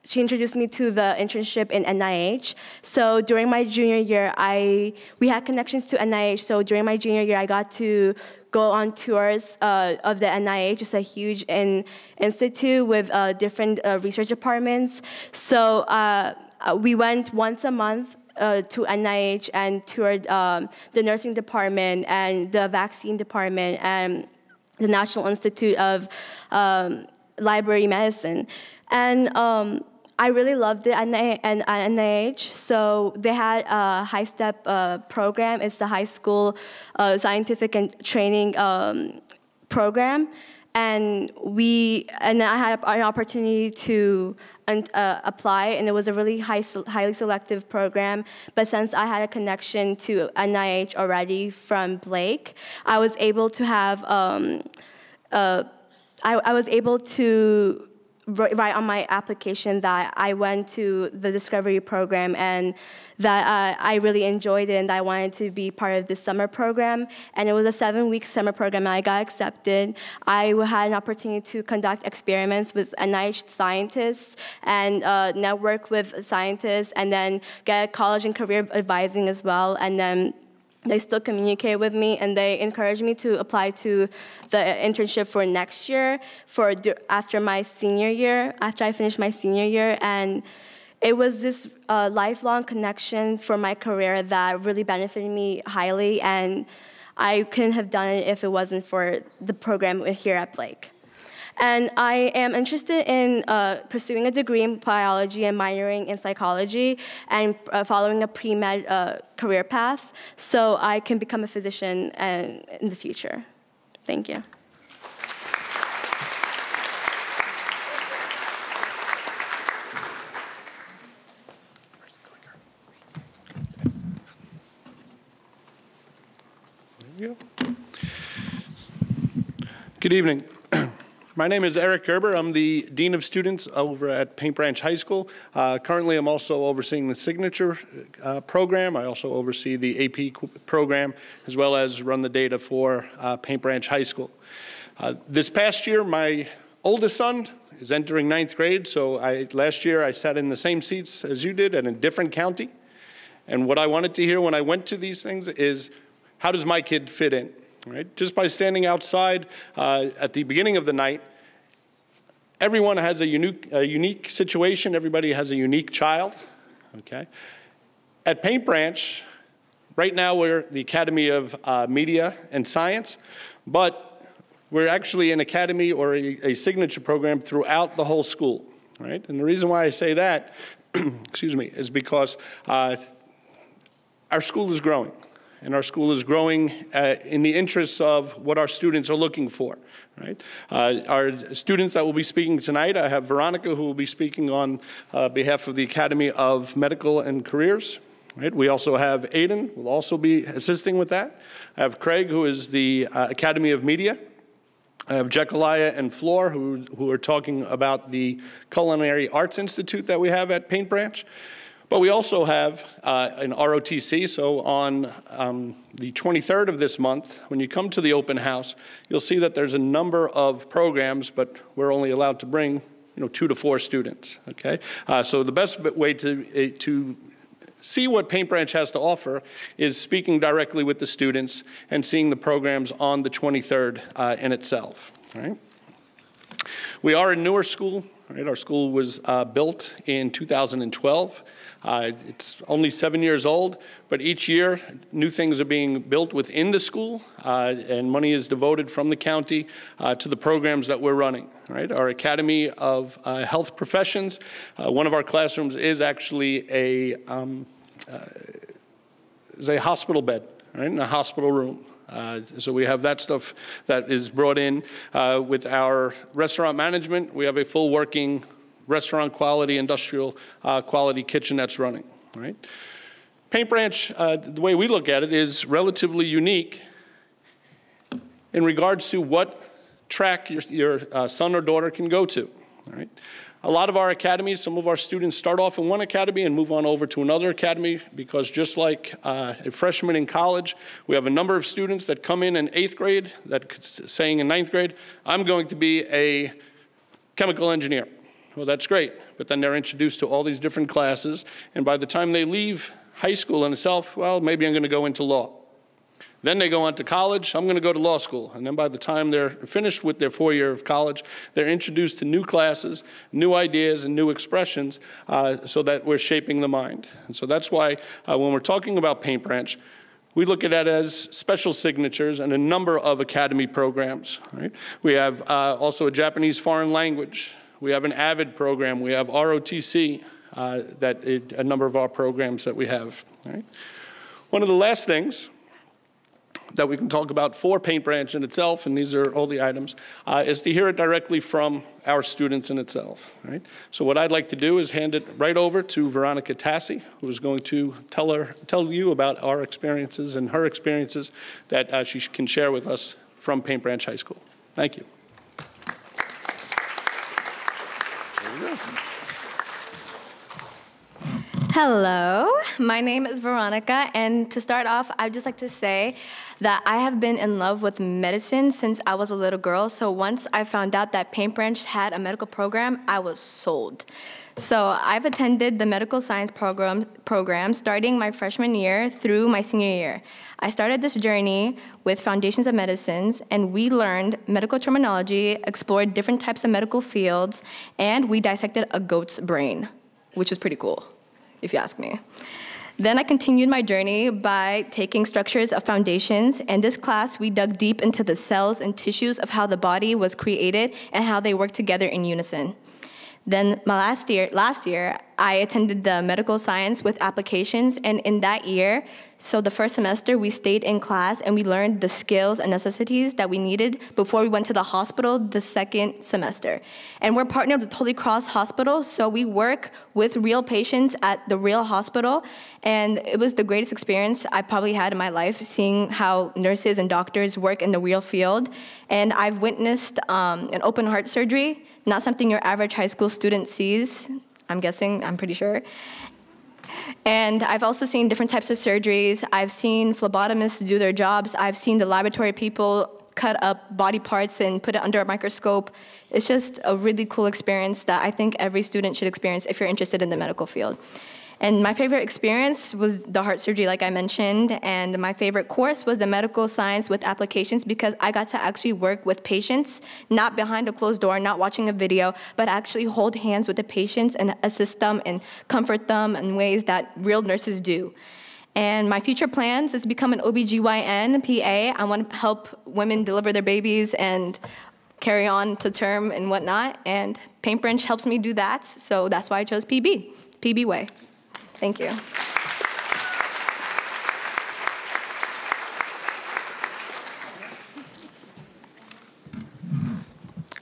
she introduced me to the internship in NIH. So during my junior year, I we had connections to NIH. So during my junior year, I got to go on tours uh, of the NIH. It's a huge in, institute with uh, different uh, research departments. So uh, uh, we went once a month uh, to NIH and toured um, the nursing department and the vaccine department and the National Institute of um, Library Medicine. And um, I really loved it at NIH. So they had a HiSTEP uh, program. It's the high school uh, scientific and training um, program. And we and I had an opportunity to uh, apply, and it was a really high, highly selective program. But since I had a connection to NIH already from Blake, I was able to have. Um, uh, I, I was able to write on my application that I went to the Discovery program and that uh, I really enjoyed it and I wanted to be part of this summer program. And it was a seven-week summer program and I got accepted. I had an opportunity to conduct experiments with NIH scientists and uh, network with scientists and then get college and career advising as well. And then they still communicate with me and they encourage me to apply to the internship for next year for after my senior year after i finish my senior year. And it was this uh, lifelong connection for my career that really benefited me highly and i couldn't have done it if it wasn't for the program here at blake and I am interested in uh, pursuing a degree in biology and minoring in psychology and uh, following a pre-med uh, career path so I can become a physician and, in the future. Thank you. Good evening. My name is Eric Gerber. I'm the Dean of Students over at Paint Branch High School. Uh, currently, I'm also overseeing the Signature uh, program. I also oversee the AP program, as well as run the data for uh, Paint Branch High School. Uh, this past year, my oldest son is entering ninth grade, so I, last year I sat in the same seats as you did in a different county. And what I wanted to hear when I went to these things is, how does my kid fit in? Right? Just by standing outside uh, at the beginning of the night, everyone has a unique, a unique situation. Everybody has a unique child. Okay. At Paint Branch, right now we're the Academy of uh, Media and Science, but we're actually an academy or a, a signature program throughout the whole school. Right? And the reason why I say that, excuse me, is because uh, our school is growing and our school is growing uh, in the interests of what our students are looking for. Right? Uh, our students that will be speaking tonight, I have Veronica who will be speaking on uh, behalf of the Academy of Medical and Careers. Right? We also have Aiden, will also be assisting with that. I have Craig, who is the uh, Academy of Media. I have Jekaliah and Floor, who, who are talking about the Culinary Arts Institute that we have at Paint Branch. But we also have uh, an ROTC, so on um, the 23rd of this month, when you come to the open house, you'll see that there's a number of programs, but we're only allowed to bring you know, two to four students, okay? Uh, so the best way to, uh, to see what Paint Branch has to offer is speaking directly with the students and seeing the programs on the 23rd uh, in itself, right? We are a newer school, right? Our school was uh, built in 2012. Uh, it's only seven years old, but each year new things are being built within the school, uh, and money is devoted from the county uh, to the programs that we're running. Right, our Academy of uh, Health Professions. Uh, one of our classrooms is actually a um, uh, is a hospital bed, right, in a hospital room. Uh, so we have that stuff that is brought in. Uh, with our restaurant management, we have a full working restaurant quality, industrial uh, quality kitchen that's running, right? Paint Branch, uh, the way we look at it, is relatively unique in regards to what track your, your uh, son or daughter can go to, right? A lot of our academies, some of our students start off in one academy and move on over to another academy because just like uh, a freshman in college, we have a number of students that come in in eighth grade that saying in ninth grade, I'm going to be a chemical engineer. Well, that's great, but then they're introduced to all these different classes, and by the time they leave high school in itself, well, maybe I'm going to go into law. Then they go on to college, I'm going to go to law school. And then by the time they're finished with their four year of college, they're introduced to new classes, new ideas, and new expressions uh, so that we're shaping the mind. And so that's why uh, when we're talking about Paint Branch, we look at it as special signatures and a number of academy programs. Right? We have uh, also a Japanese foreign language. We have an AVID program. We have ROTC, uh, that it, a number of our programs that we have. Right? One of the last things that we can talk about for Paint Branch in itself, and these are all the items, uh, is to hear it directly from our students in itself. Right? So what I'd like to do is hand it right over to Veronica Tassi, who is going to tell, her, tell you about our experiences and her experiences that uh, she can share with us from Paint Branch High School. Thank you. Yes. Hello, my name is Veronica, and to start off, I'd just like to say that I have been in love with medicine since I was a little girl. So once I found out that Paint Branch had a medical program, I was sold. So I've attended the medical science program, program starting my freshman year through my senior year. I started this journey with Foundations of Medicines, and we learned medical terminology, explored different types of medical fields, and we dissected a goat's brain, which was pretty cool if you ask me. Then I continued my journey by taking structures of foundations. In this class, we dug deep into the cells and tissues of how the body was created and how they work together in unison. Then my last year, last year, I attended the medical science with applications, and in that year, so the first semester, we stayed in class and we learned the skills and necessities that we needed before we went to the hospital the second semester. And we're partnered with Holy Cross Hospital, so we work with real patients at the real hospital, and it was the greatest experience I probably had in my life, seeing how nurses and doctors work in the real field. And I've witnessed um, an open heart surgery, not something your average high school student sees, I'm guessing, I'm pretty sure. And I've also seen different types of surgeries. I've seen phlebotomists do their jobs. I've seen the laboratory people cut up body parts and put it under a microscope. It's just a really cool experience that I think every student should experience if you're interested in the medical field. And my favorite experience was the heart surgery, like I mentioned, and my favorite course was the medical science with applications because I got to actually work with patients, not behind a closed door, not watching a video, but actually hold hands with the patients and assist them and comfort them in ways that real nurses do. And my future plans is to become an OBGYN PA. I want to help women deliver their babies and carry on to term and whatnot. And Paint Branch helps me do that, so that's why I chose PB, PB Way. Thank you.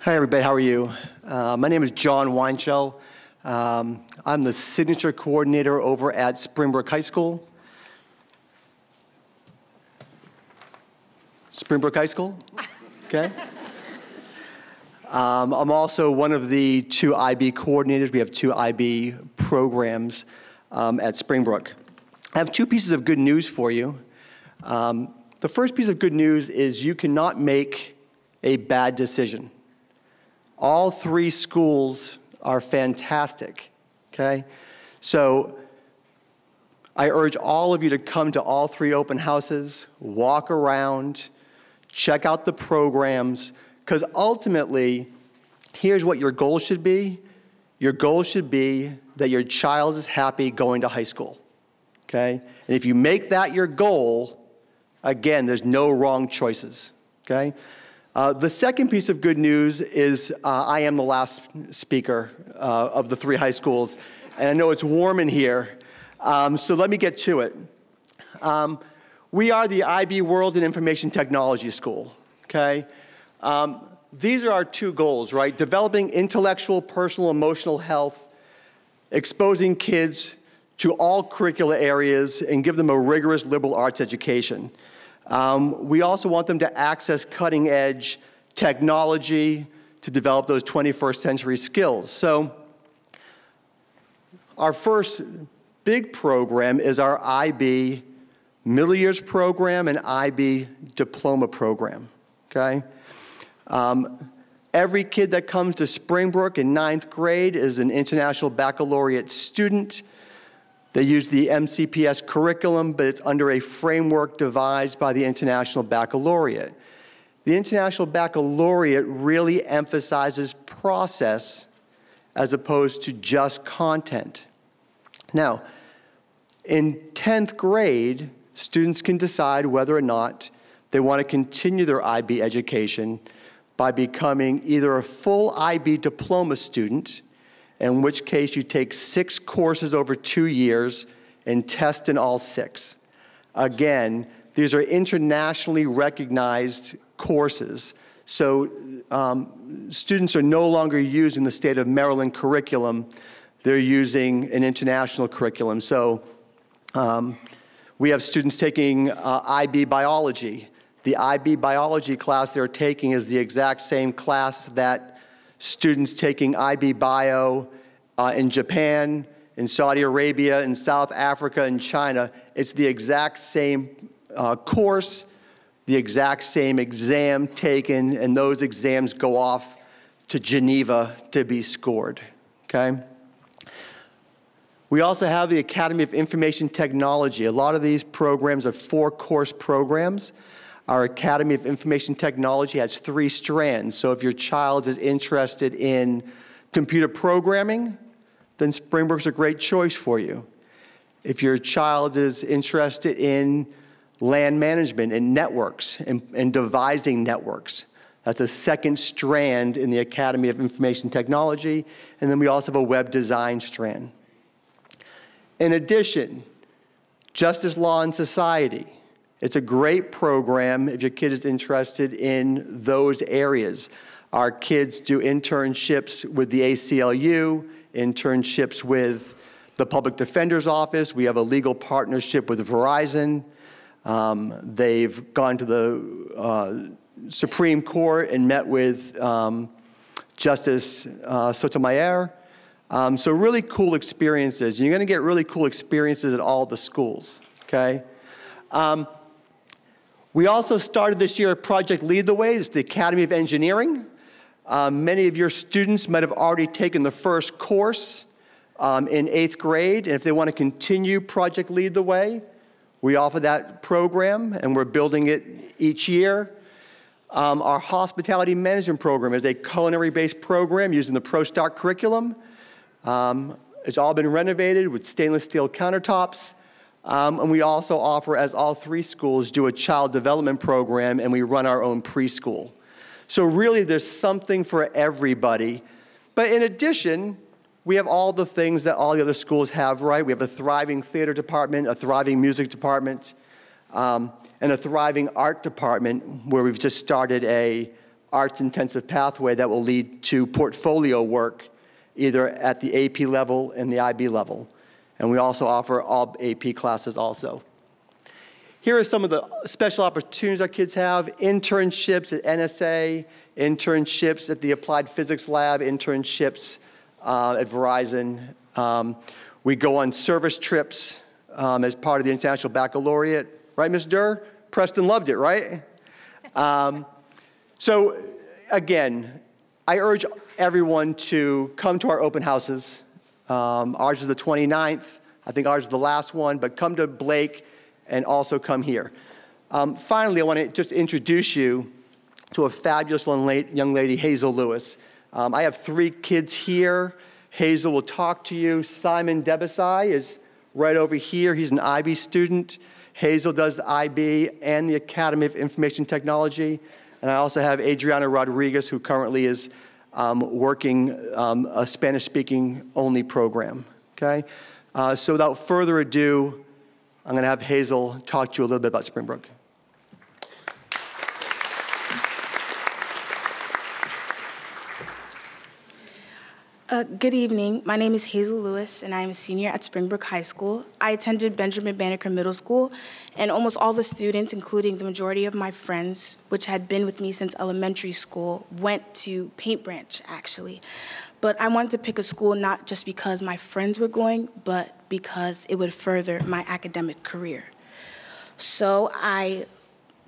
Hi, everybody. How are you? Uh, my name is John Weinshell. Um, I'm the signature coordinator over at Springbrook High School. Springbrook High School? Okay. Um, I'm also one of the two IB coordinators. We have two IB programs um, at Springbrook. I have two pieces of good news for you. Um, the first piece of good news is you cannot make a bad decision. All three schools are fantastic, okay? So I urge all of you to come to all three open houses, walk around, check out the programs, because ultimately, here's what your goal should be. Your goal should be that your child is happy going to high school. Okay? And if you make that your goal, again, there's no wrong choices. Okay? Uh, the second piece of good news is uh, I am the last speaker uh, of the three high schools, and I know it's warm in here, um, so let me get to it. Um, we are the IB World and Information Technology School, okay? Um, these are our two goals, right? Developing intellectual, personal, emotional health exposing kids to all curricular areas and give them a rigorous liberal arts education. Um, we also want them to access cutting edge technology to develop those 21st century skills. So our first big program is our IB middle years program and IB diploma program, okay? Um, Every kid that comes to Springbrook in ninth grade is an International Baccalaureate student. They use the MCPS curriculum, but it's under a framework devised by the International Baccalaureate. The International Baccalaureate really emphasizes process as opposed to just content. Now, in 10th grade, students can decide whether or not they want to continue their IB education by becoming either a full IB diploma student, in which case you take six courses over two years and test in all six. Again, these are internationally recognized courses. So um, students are no longer using the state of Maryland curriculum, they're using an international curriculum. So um, we have students taking uh, IB biology the IB biology class they're taking is the exact same class that students taking IB bio uh, in Japan, in Saudi Arabia, in South Africa, in China. It's the exact same uh, course, the exact same exam taken, and those exams go off to Geneva to be scored. Okay? We also have the Academy of Information Technology. A lot of these programs are four course programs. Our Academy of Information Technology has three strands. So if your child is interested in computer programming, then Springbrook's a great choice for you. If your child is interested in LAN management and networks and, and devising networks, that's a second strand in the Academy of Information Technology. And then we also have a web design strand. In addition, Justice Law and Society. It's a great program if your kid is interested in those areas. Our kids do internships with the ACLU, internships with the Public Defender's Office. We have a legal partnership with Verizon. Um, they've gone to the uh, Supreme Court and met with um, Justice uh, Sotomayor. Um, so really cool experiences. You're going to get really cool experiences at all the schools, okay? Um, we also started this year project Lead the Way. It's the Academy of Engineering. Um, many of your students might have already taken the first course um, in eighth grade, and if they want to continue Project Lead the Way, we offer that program, and we're building it each year. Um, our hospitality management program is a culinary-based program using the ProStart curriculum. Um, it's all been renovated with stainless steel countertops. Um, and we also offer, as all three schools do, a child development program, and we run our own preschool. So really, there's something for everybody. But in addition, we have all the things that all the other schools have, right? We have a thriving theater department, a thriving music department, um, and a thriving art department where we've just started a arts intensive pathway that will lead to portfolio work either at the AP level and the IB level. And we also offer all AP classes also. Here are some of the special opportunities our kids have. Internships at NSA, internships at the Applied Physics Lab, internships uh, at Verizon. Um, we go on service trips um, as part of the International Baccalaureate. Right, Ms. Durr? Preston loved it, right? Um, so again, I urge everyone to come to our open houses. Um, ours is the 29th. I think ours is the last one, but come to Blake and also come here. Um, finally, I want to just introduce you to a fabulous young lady, Hazel Lewis. Um, I have three kids here. Hazel will talk to you. Simon Debasai is right over here. He's an IB student. Hazel does IB and the Academy of Information Technology. And I also have Adriana Rodriguez, who currently is um, working um, a Spanish speaking only program. Okay? Uh, so without further ado, I'm going to have Hazel talk to you a little bit about Springbrook. Uh, good evening. My name is Hazel Lewis, and I am a senior at Springbrook High School. I attended Benjamin Banneker Middle School, and almost all the students, including the majority of my friends, which had been with me since elementary school, went to Paint Branch, actually. But I wanted to pick a school not just because my friends were going, but because it would further my academic career. So I,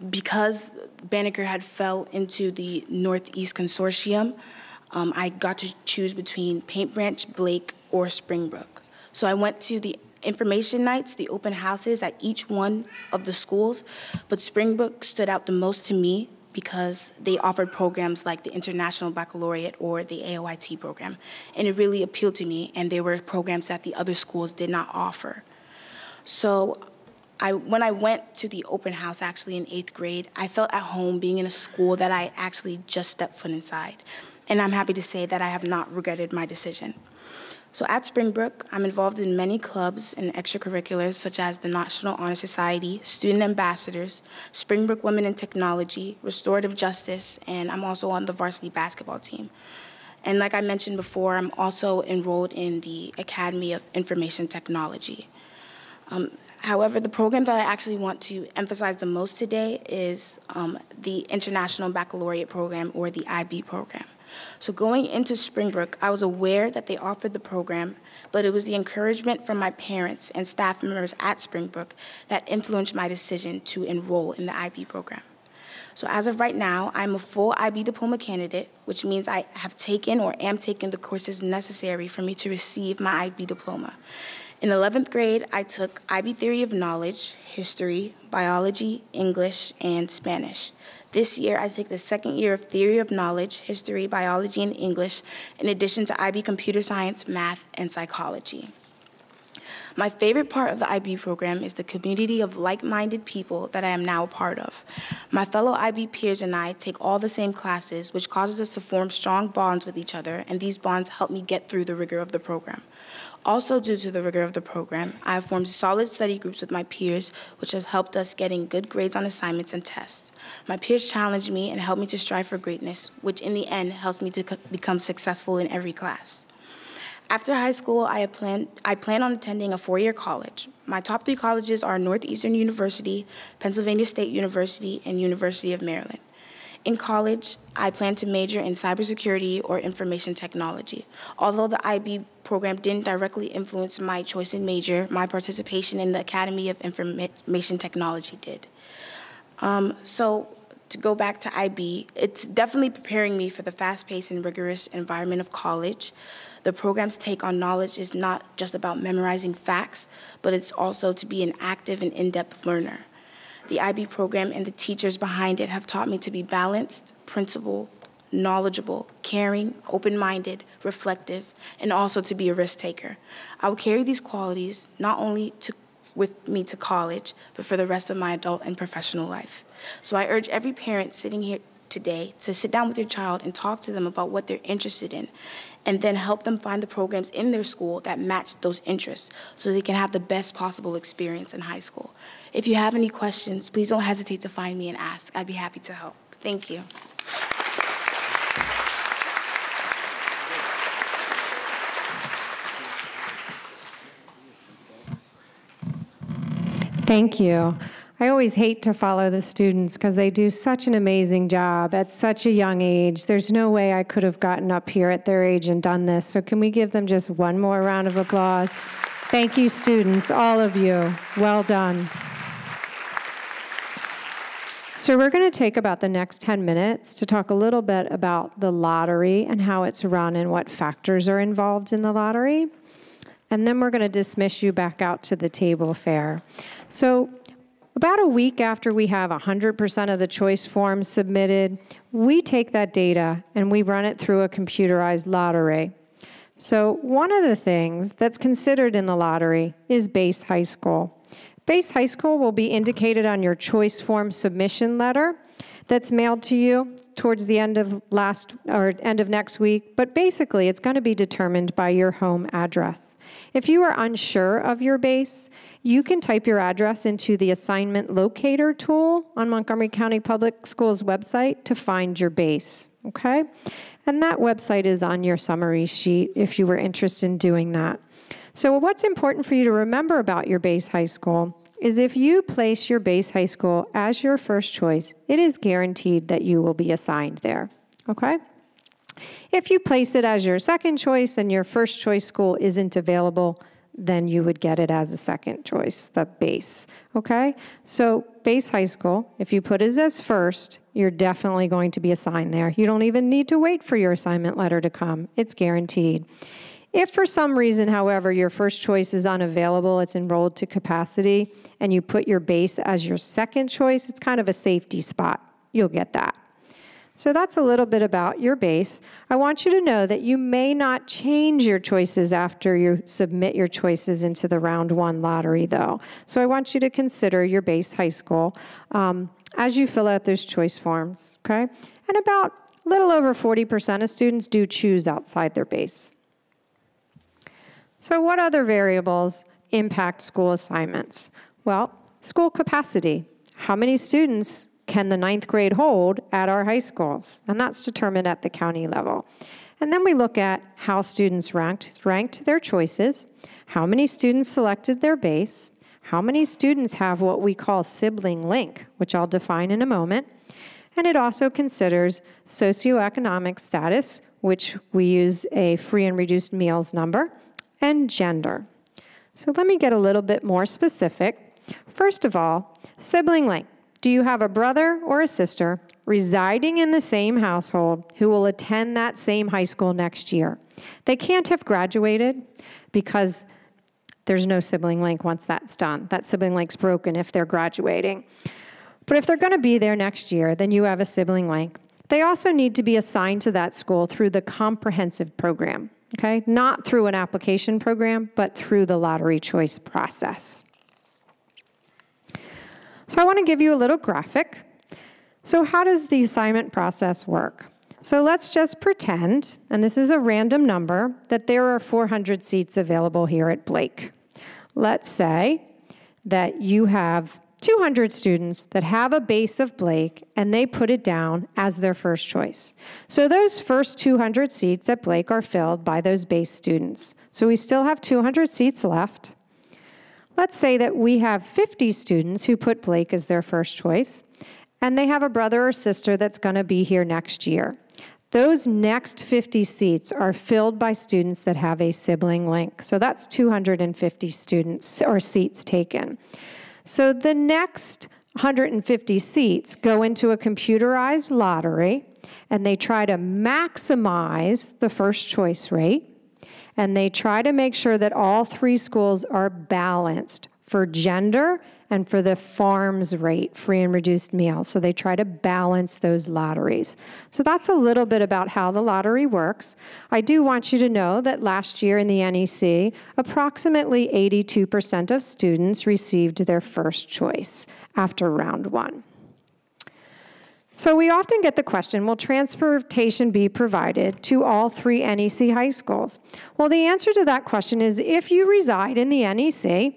because Banneker had fell into the Northeast Consortium, um, I got to choose between Paint Branch, Blake, or Springbrook. So I went to the information nights, the open houses at each one of the schools, but Springbrook stood out the most to me because they offered programs like the International Baccalaureate or the AOIT program. And it really appealed to me, and they were programs that the other schools did not offer. So I, when I went to the open house actually in eighth grade, I felt at home being in a school that I actually just stepped foot inside and I'm happy to say that I have not regretted my decision. So at Springbrook, I'm involved in many clubs and extracurriculars such as the National Honor Society, Student Ambassadors, Springbrook Women in Technology, Restorative Justice, and I'm also on the varsity basketball team. And like I mentioned before, I'm also enrolled in the Academy of Information Technology. Um, however, the program that I actually want to emphasize the most today is um, the International Baccalaureate Program or the IB program. So going into Springbrook, I was aware that they offered the program, but it was the encouragement from my parents and staff members at Springbrook that influenced my decision to enroll in the IB program. So as of right now, I'm a full IB diploma candidate, which means I have taken or am taking the courses necessary for me to receive my IB diploma. In 11th grade, I took IB Theory of Knowledge, History, Biology, English, and Spanish. This year, I take the second year of Theory of Knowledge, History, Biology, and English, in addition to IB Computer Science, Math, and Psychology. My favorite part of the IB program is the community of like-minded people that I am now a part of. My fellow IB peers and I take all the same classes, which causes us to form strong bonds with each other, and these bonds help me get through the rigor of the program. Also, due to the rigor of the program, I have formed solid study groups with my peers, which has helped us getting good grades on assignments and tests. My peers challenge me and help me to strive for greatness, which in the end helps me to become successful in every class. After high school, I plan, I plan on attending a four-year college. My top three colleges are Northeastern University, Pennsylvania State University, and University of Maryland. In college, I plan to major in cybersecurity or information technology. Although the IB program didn't directly influence my choice in major, my participation in the Academy of Information Technology did. Um, so to go back to IB, it's definitely preparing me for the fast-paced and rigorous environment of college. The program's take on knowledge is not just about memorizing facts, but it's also to be an active and in-depth learner. The IB program and the teachers behind it have taught me to be balanced, principled, knowledgeable, caring, open minded, reflective, and also to be a risk taker. I will carry these qualities not only to, with me to college, but for the rest of my adult and professional life. So I urge every parent sitting here today to sit down with your child and talk to them about what they're interested in and then help them find the programs in their school that match those interests so they can have the best possible experience in high school. If you have any questions, please don't hesitate to find me and ask. I'd be happy to help. Thank you. Thank you. I always hate to follow the students because they do such an amazing job at such a young age. There's no way I could have gotten up here at their age and done this. So, can we give them just one more round of applause? Thank you, students, all of you. Well done. So, we're going to take about the next 10 minutes to talk a little bit about the lottery and how it's run and what factors are involved in the lottery. And then we're going to dismiss you back out to the table fair. So, about a week after we have 100% of the choice forms submitted, we take that data and we run it through a computerized lottery. So, one of the things that's considered in the lottery is base high school. Base high school will be indicated on your choice form submission letter that's mailed to you towards the end of last or end of next week, but basically it's going to be determined by your home address. If you are unsure of your base, you can type your address into the assignment locator tool on Montgomery County Public Schools website to find your base, okay? And that website is on your summary sheet if you were interested in doing that. So, what's important for you to remember about your base high school is if you place your base high school as your first choice, it is guaranteed that you will be assigned there. Okay? If you place it as your second choice and your first choice school isn't available, then you would get it as a second choice, the base. Okay? So, base high school, if you put it as first, you're definitely going to be assigned there. You don't even need to wait for your assignment letter to come, it's guaranteed. If for some reason, however, your first choice is unavailable, it's enrolled to capacity, and you put your base as your second choice, it's kind of a safety spot. You'll get that. So that's a little bit about your base. I want you to know that you may not change your choices after you submit your choices into the round one lottery, though. So I want you to consider your base high school um, as you fill out those choice forms, okay? And about a little over 40% of students do choose outside their base. So, what other variables impact school assignments? Well, school capacity. How many students can the ninth grade hold at our high schools? And that's determined at the county level. And then we look at how students ranked, ranked their choices, how many students selected their base, how many students have what we call sibling link, which I'll define in a moment. And it also considers socioeconomic status, which we use a free and reduced meals number, and gender. So let me get a little bit more specific. First of all, sibling link. Do you have a brother or a sister residing in the same household who will attend that same high school next year? They can't have graduated because there's no sibling link once that's done. That sibling link's broken if they're graduating. But if they're going to be there next year, then you have a sibling link. They also need to be assigned to that school through the comprehensive program okay? Not through an application program, but through the lottery choice process. So I want to give you a little graphic. So how does the assignment process work? So let's just pretend, and this is a random number, that there are 400 seats available here at Blake. Let's say that you have 200 students that have a base of Blake and they put it down as their first choice. So those first 200 seats at Blake are filled by those base students. So we still have 200 seats left. Let's say that we have 50 students who put Blake as their first choice and they have a brother or sister that's going to be here next year. Those next 50 seats are filled by students that have a sibling link. So that's 250 students or seats taken. So the next 150 seats go into a computerized lottery and they try to maximize the first choice rate and they try to make sure that all three schools are balanced for gender and for the farms rate, free and reduced meals. So they try to balance those lotteries. So that's a little bit about how the lottery works. I do want you to know that last year in the NEC, approximately 82% of students received their first choice after round one. So we often get the question, will transportation be provided to all three NEC high schools? Well, the answer to that question is if you reside in the NEC,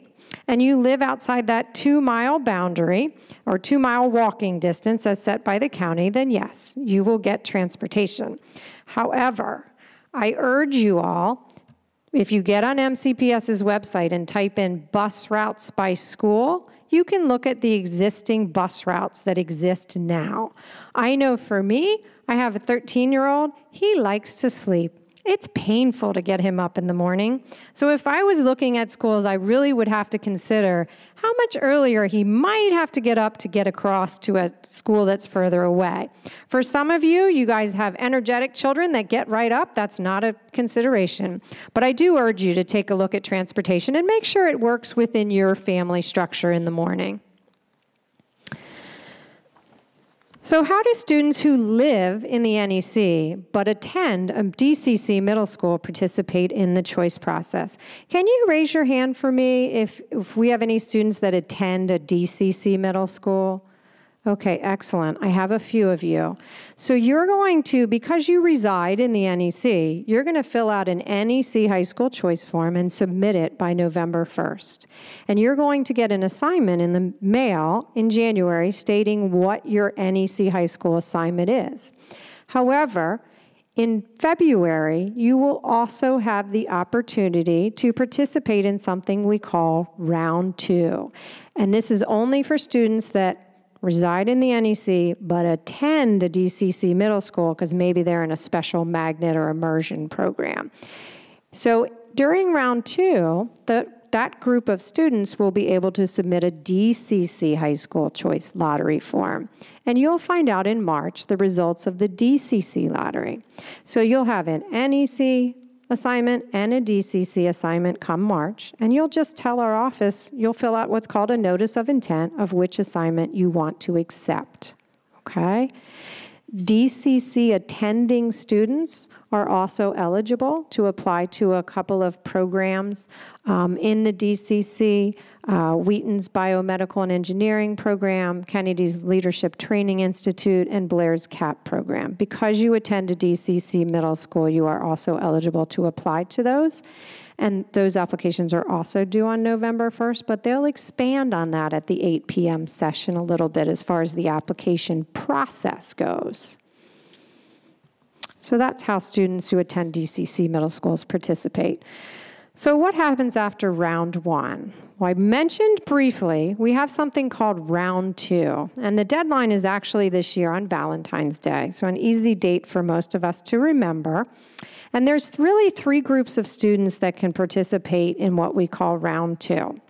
and you live outside that two mile boundary or two mile walking distance as set by the county, then yes, you will get transportation. However, I urge you all, if you get on MCPS's website and type in bus routes by school, you can look at the existing bus routes that exist now. I know for me, I have a 13 year old, he likes to sleep. It's painful to get him up in the morning. So if I was looking at schools, I really would have to consider how much earlier he might have to get up to get across to a school that's further away. For some of you, you guys have energetic children that get right up. That's not a consideration. But I do urge you to take a look at transportation and make sure it works within your family structure in the morning. So, how do students who live in the NEC but attend a DCC middle school participate in the choice process? Can you raise your hand for me if, if we have any students that attend a DCC middle school? Okay, excellent. I have a few of you. So you're going to, because you reside in the NEC, you're going to fill out an NEC high school choice form and submit it by November 1st. And you're going to get an assignment in the mail in January stating what your NEC high school assignment is. However, in February, you will also have the opportunity to participate in something we call round two. And this is only for students that reside in the NEC, but attend a DCC middle school because maybe they're in a special magnet or immersion program. So during round two, the, that group of students will be able to submit a DCC high school choice lottery form. And you'll find out in March the results of the DCC lottery. So you'll have an NEC, assignment and a DCC assignment come March, and you'll just tell our office, you'll fill out what's called a notice of intent of which assignment you want to accept. Okay? DCC attending students are also eligible to apply to a couple of programs um, in the DCC uh, Wheaton's Biomedical and Engineering Program, Kennedy's Leadership Training Institute, and Blair's CAP program. Because you attend a DCC middle school, you are also eligible to apply to those. And those applications are also due on November 1st, but they'll expand on that at the 8 p.m. session a little bit as far as the application process goes. So that's how students who attend DCC middle schools participate. So, what happens after round one? Well, I mentioned briefly we have something called round two, and the deadline is actually this year on Valentine's Day, so an easy date for most of us to remember. And there's really three groups of students that can participate in what we call round two.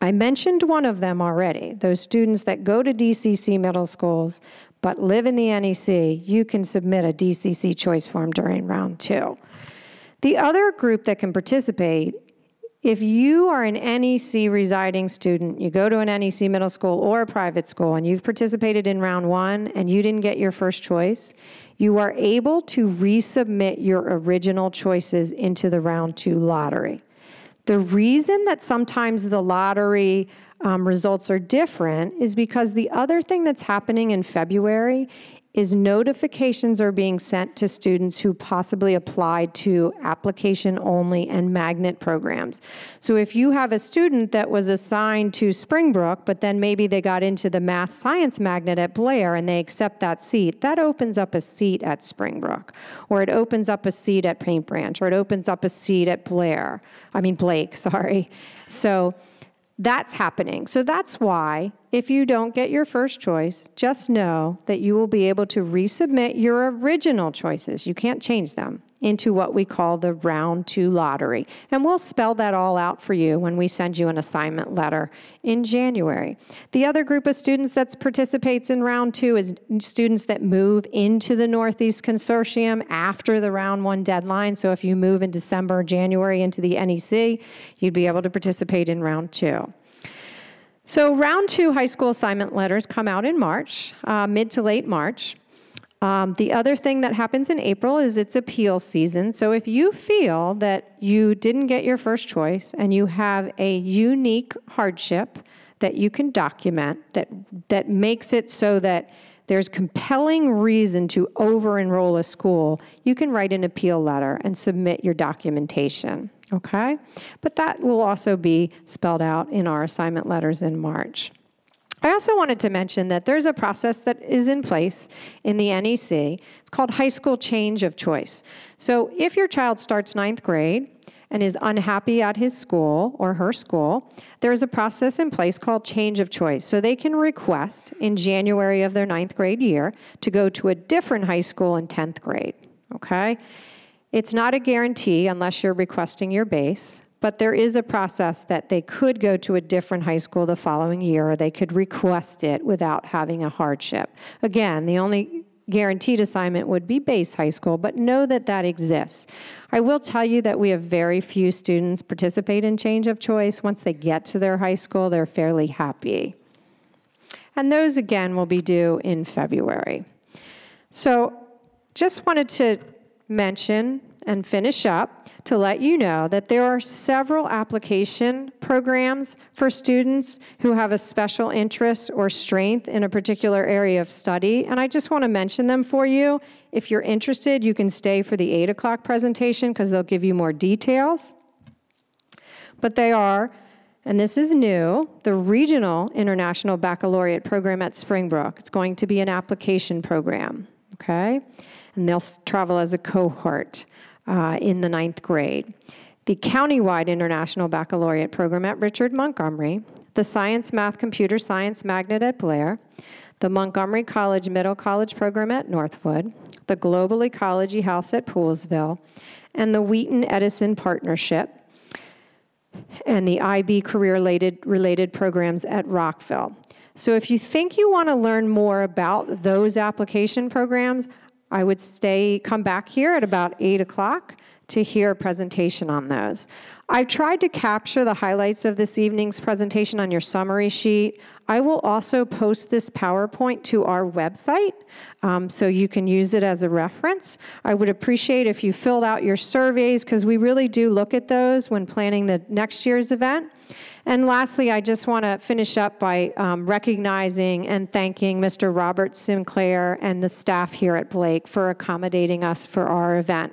I mentioned one of them already those students that go to DCC middle schools but live in the NEC, you can submit a DCC choice form during round two. The other group that can participate, if you are an NEC residing student, you go to an NEC middle school or a private school, and you've participated in round one and you didn't get your first choice, you are able to resubmit your original choices into the round two lottery. The reason that sometimes the lottery um, results are different is because the other thing that's happening in February is notifications are being sent to students who possibly applied to application only and magnet programs. So if you have a student that was assigned to Springbrook, but then maybe they got into the math science magnet at Blair and they accept that seat, that opens up a seat at Springbrook, or it opens up a seat at Paint Branch, or it opens up a seat at Blair. I mean, Blake, sorry. So that's happening. So that's why, if you don't get your first choice, just know that you will be able to resubmit your original choices. You can't change them into what we call the round two lottery. And we'll spell that all out for you when we send you an assignment letter in January. The other group of students that participates in round two is students that move into the Northeast Consortium after the round one deadline. So if you move in December January into the NEC, you'd be able to participate in round two. So round two high school assignment letters come out in March, uh, mid to late March. Um, the other thing that happens in April is it's appeal season. So if you feel that you didn't get your first choice and you have a unique hardship that you can document that that makes it so that there's compelling reason to over enroll a school, you can write an appeal letter and submit your documentation. Okay? But that will also be spelled out in our assignment letters in March. I also wanted to mention that there's a process that is in place in the NEC. It's called high school change of choice. So if your child starts ninth grade and is unhappy at his school or her school, there is a process in place called change of choice. So they can request in January of their ninth grade year to go to a different high school in 10th grade. Okay? It's not a guarantee unless you're requesting your base. But there is a process that they could go to a different high school the following year, or they could request it without having a hardship. Again, the only guaranteed assignment would be base high school, but know that that exists. I will tell you that we have very few students participate in change of choice. Once they get to their high school, they're fairly happy. And those, again, will be due in February. So just wanted to mention and finish up to let you know that there are several application programs for students who have a special interest or strength in a particular area of study. And I just want to mention them for you. If you're interested, you can stay for the 8 o'clock presentation because they'll give you more details. But they are, and this is new, the Regional International Baccalaureate Program at Springbrook. It's going to be an application program, okay? And they'll travel as a cohort uh, in the ninth grade. The countywide International Baccalaureate Program at Richard Montgomery, the Science, Math, Computer Science Magnet at Blair, the Montgomery College Middle College Program at Northwood, the Global Ecology House at Poolesville, and the Wheaton Edison Partnership, and the IB career related, related programs at Rockville. So if you think you want to learn more about those application programs, I would stay, come back here at about 8 o'clock to hear a presentation on those. I've tried to capture the highlights of this evening's presentation on your summary sheet. I will also post this PowerPoint to our website um, so you can use it as a reference. I would appreciate if you filled out your surveys because we really do look at those when planning the next year's event. And lastly, I just want to finish up by um, recognizing and thanking Mr. Robert Sinclair and the staff here at Blake for accommodating us for our event.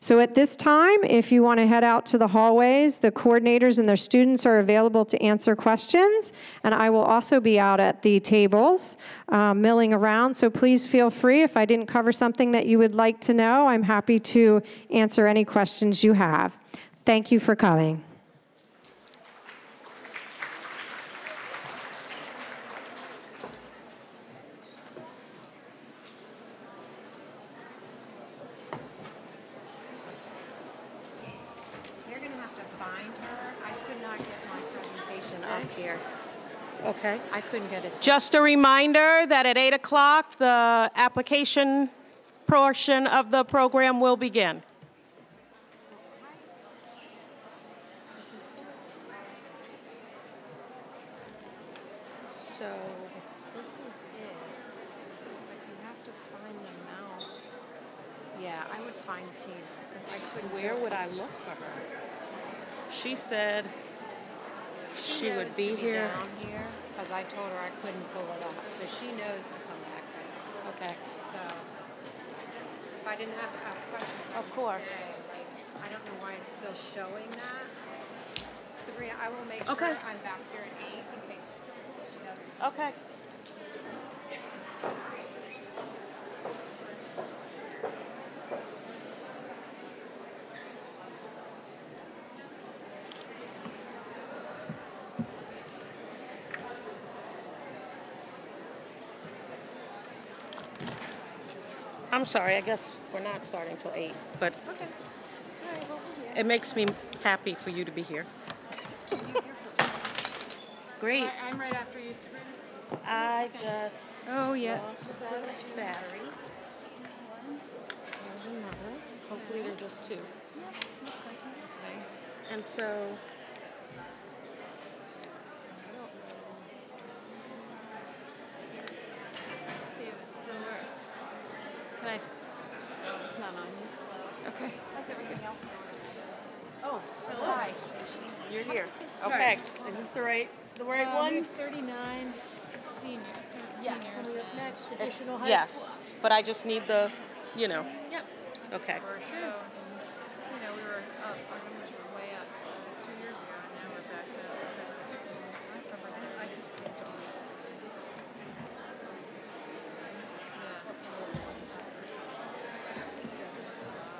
So at this time, if you want to head out to the hallways, the coordinators and their students are available to answer questions. And I will also be out at the tables uh, milling around. So please feel free. If I didn't cover something that you would like to know, I'm happy to answer any questions you have. Thank you for coming. Okay. I couldn't get it. Just a reminder that at 8 o'clock, the application portion of the program will begin. So this is it. But you have to find the mouse. Yeah, I would find Tina because I couldn't. Where would I look for her? She said she would knows be to here. Because I told her I couldn't pull it up, so she knows to come back down. Okay. So if I didn't have to ask questions, Of course. stay. Like, I don't know why it's still showing that. Sabrina, I will make Okay. sure I'm back here at eight in case she doesn't. Okay. I'm sorry, I guess we're not starting till eight, but it makes me happy for you to be here. Great. I, I'm right after you, Sabrina. I just Oh, yeah. lost batteries. There's another. Hopefully they're just two. And so. Let's see if it still works. Can I? Oh, it's not on yet. Okay. How's everything else going? Oh, hello. hi. You're here. Okay. Is this the right the right Uh, one? We have 39 seniors. Yes. seniors up next, traditional high yes, school. but I just need the, you know. Yep. Okay. For sure. You know, we were up, our numbers were way up uh, two years ago, and now we're back to. I covered that. I could see it.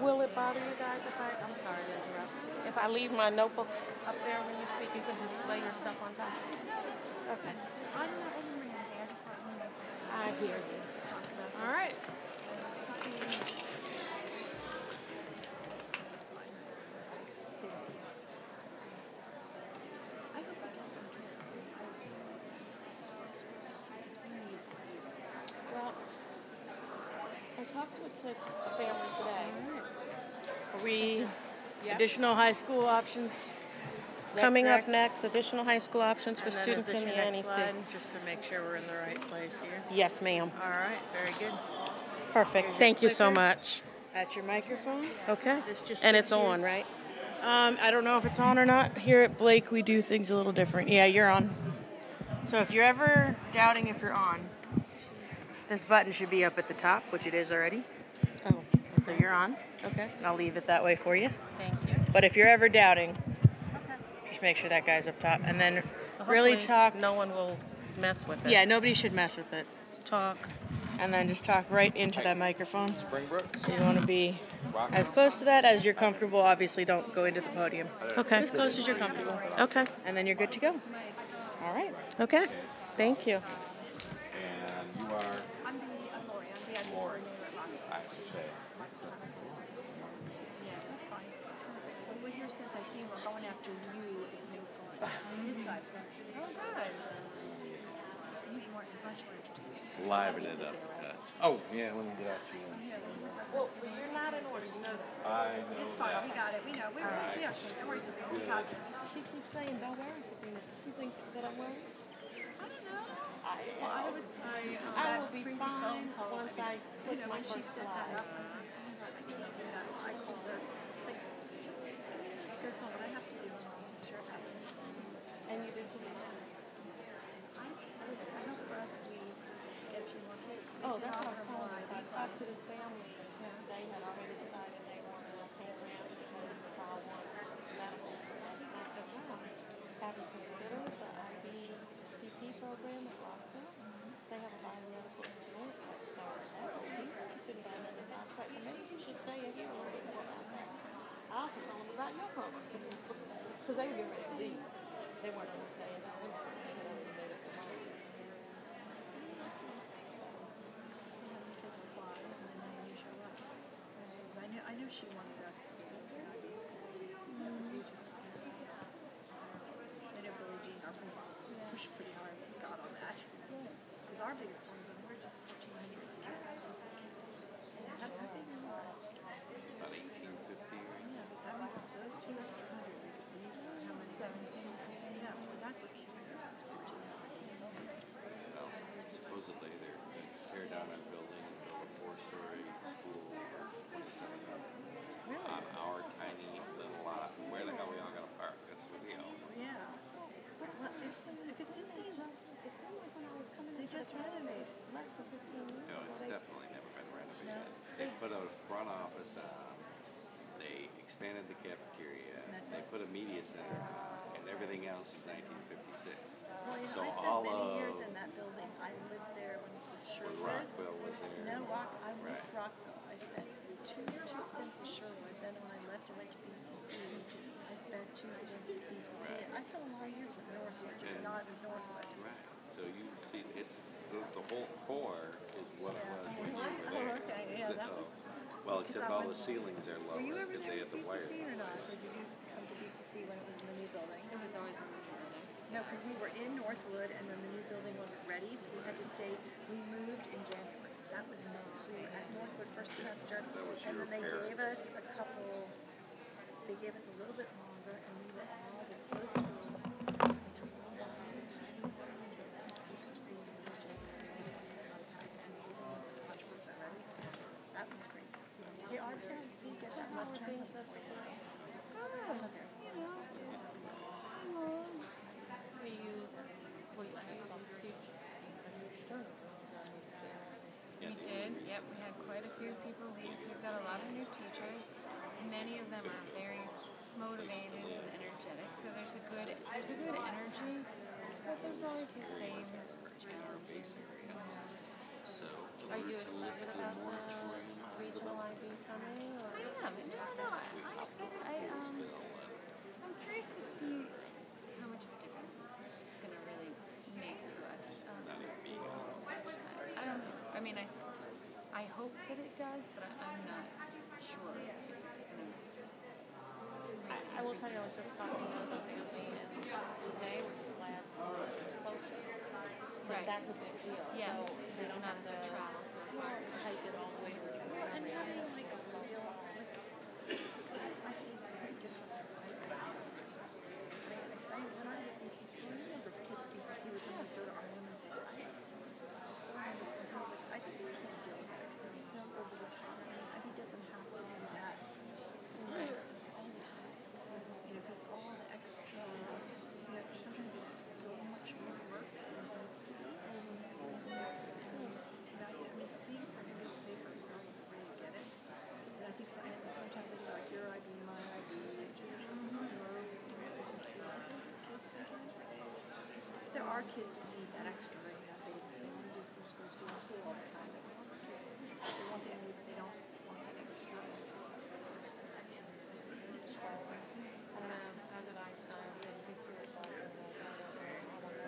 Will it bother you guys if I? I'm sorry to interrupt. If I leave my notebook up there when you speak, you can just lay your stuff on top. Okay. I'm not ordering anything. I just brought one. I hear you. To talk about this. right. I hope we get some kids. This works for us because we need these. Well, I talked to a kid, a family today. Are we Yes. Additional high school options? Coming up next, additional high school options for students in the NEC. slide, Just to make sure we're in the right place here. Yes, ma'am. All right, very good. Perfect. Here's Thank you so much. At your microphone. Okay. This just And it's on, right? Um, I don't know if it's on or not. Here at Blake, we do things a little different. Yeah, you're on. So if you're ever doubting if you're on, this button should be up at the top, which it is already. Oh. So you're on. Okay. And I'll leave it that way for you. Thank you. But if you're ever doubting, just make sure that guy's up top, and then really talk. No one will mess with it. Yeah, nobody should mess with it. Talk. And then just talk right into that microphone. Springbrook. So you want to be as close to that as you're comfortable. Obviously, don't go into the podium. Okay. As close as you're comfortable. Okay. And then you're good to go. All right. Okay. Thank you are I'm the, I'm Lori. I'm the admin Lori. coordinator at Rocket. I should say. Yeah, that's fine. Well, we're here since I came. We're going after you is no fun. this guy's fun. Oh, good. He's more, much more entertaining. Liven it up a touch. Oh, yeah, let me get out you. Well, you're not in order, you know that. I know It's fine. that. We got it. We know. We, All right. we okay. Don't worry, Sabrina. We got this. She keeps saying, don't worry, Sabrina. She thinks that I'm worried. I don't know. Well, I was. I, uh, I will be fine once I, I mean, click you know, my when she first set that up, I was like, oh my god, I can't do that. So I called her. It's like, just that's all what I have to do. and I'll make sure it happens. And you did. I, hope for us we get a few more kids. Oh, that's what I was telling. I IB talked to this family. They had already decided they wanted a program because the child wants medical. And I said, wow, have you considered the IBCP program at Rockville? Mm-hmm. They have a biomedical engineering course. So that would be interested in biomedical science. But maybe you should stay in here and learn more about that. I also told them about your program. Because they were getting ready to leave. They weren't going to stay in that one. They had already made up their mind. So see how many kids apply, and then when you show up. Because I know, I know she wanted us to be in IB school too. Because we do. I know Billie Jean, our principal, pushed pretty hard with Scott on that. Because our biggest ones, and we're just fourteen hundred kids. That's what kids. How, how big are ours? About eighteen fifty. Yeah, but that was, those few extra hundred, we could leave, uh, how many? Seventeen. Yeah, so that's what kills us, is fourteen hundred kids. Well, supposedly they're going to tear down that building and build a four-story school for twenty-seven hundred. On our tiny little lot. Where the hell we all gonna park? That's the deal. Yeah. What, is, because didn't they just, it seemed like when I was coming. They just renovated. Expanded the cafeteria, they put a media center on, and everything else is nineteen fifty-six. Well, you So I all spent many of- years in that building. I lived there when it was Sherwood. Rockville was there. No, Rock, I was Right. Rockville. I spent two, two stints with Sherwood. Then when I left, I went to BCC. I spent two stints with BCC. Right. I spent a lot of years at Northwood, just And- not at Northwood. Right, so you see, it's, the, the whole core is what it was when you were Oh, okay, yeah, that was- Well, except all the ceilings are lower, Were you ever because there they with had the wires. BCC or not? Or did you come to BCC when it was in the new building? It was always in the new building. No, because we were in Northwood and then the new building wasn't ready, so we had to stay. We moved in January. That was nice. We were at Northwood first semester, was and then they gave us a couple. They gave us a little bit longer, and we were all the close school into one boxes. And I moved on to BCC in January, and we were all much worse already. That was crazy. Yeah, our parents did get that left turn. Were you, were you talking about the future? We did, yep, we had quite a few people leave, so we've got a lot of new teachers. Many of them are very motivated and energetic, so there's a good, there's a good energy, but there's always the same challenges, you know. So, Are you to lift excited the about the moratorium out of the regional IB coming? Or? I am. No, no, I, I'm excited. I um, I'm curious to see how much of a difference it's going to really make to us. Um, not even being on I, I don't know. I mean, I I hope that it does, but I, I'm not sure if it's going to. I, I will tell you, I was just talking to the family, and they were just glad it was closer. But Right. That's a big deal. Yes, so it's not the to travel so far. hike it all the way to And having like a real, like, it's like it's very different from my programs. Right? Because I, when I was at BCC, I remember the kids at BCC would sometimes go to our room and say, I, I still have this one. I was like, I just can't deal with that because it's so over the top. I mean, he doesn't have to do that right. all the time. You know, because all the extra, you know, so sometimes it's so much more work than it needs to be. And, now, I mean, seeing from the newspaper is always where you get it. And I think so, and sometimes I feel like your ID, my ID. There are kids that need that extra, you they, they want to do school, school, school, school all the time. Lot of kids, they want but they don't want that extra. It's, just different.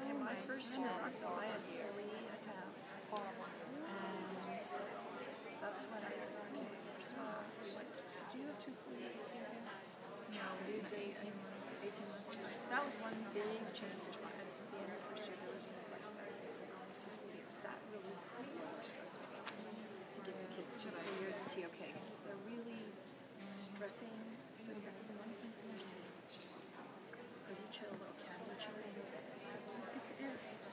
In um, my first year at I had three attempts. And that's when I like, okay, first of all, what, do you have two full years of teaching? No, we did 18 months. 18 months. That was one big change. At the end of the first year, religion was like, oh, that's we're going two full years. That really it more stressful to give the kids two full years of TOK because if they're really stressing, like that's the one piece in. It's just pretty chill, little children. It's, it's,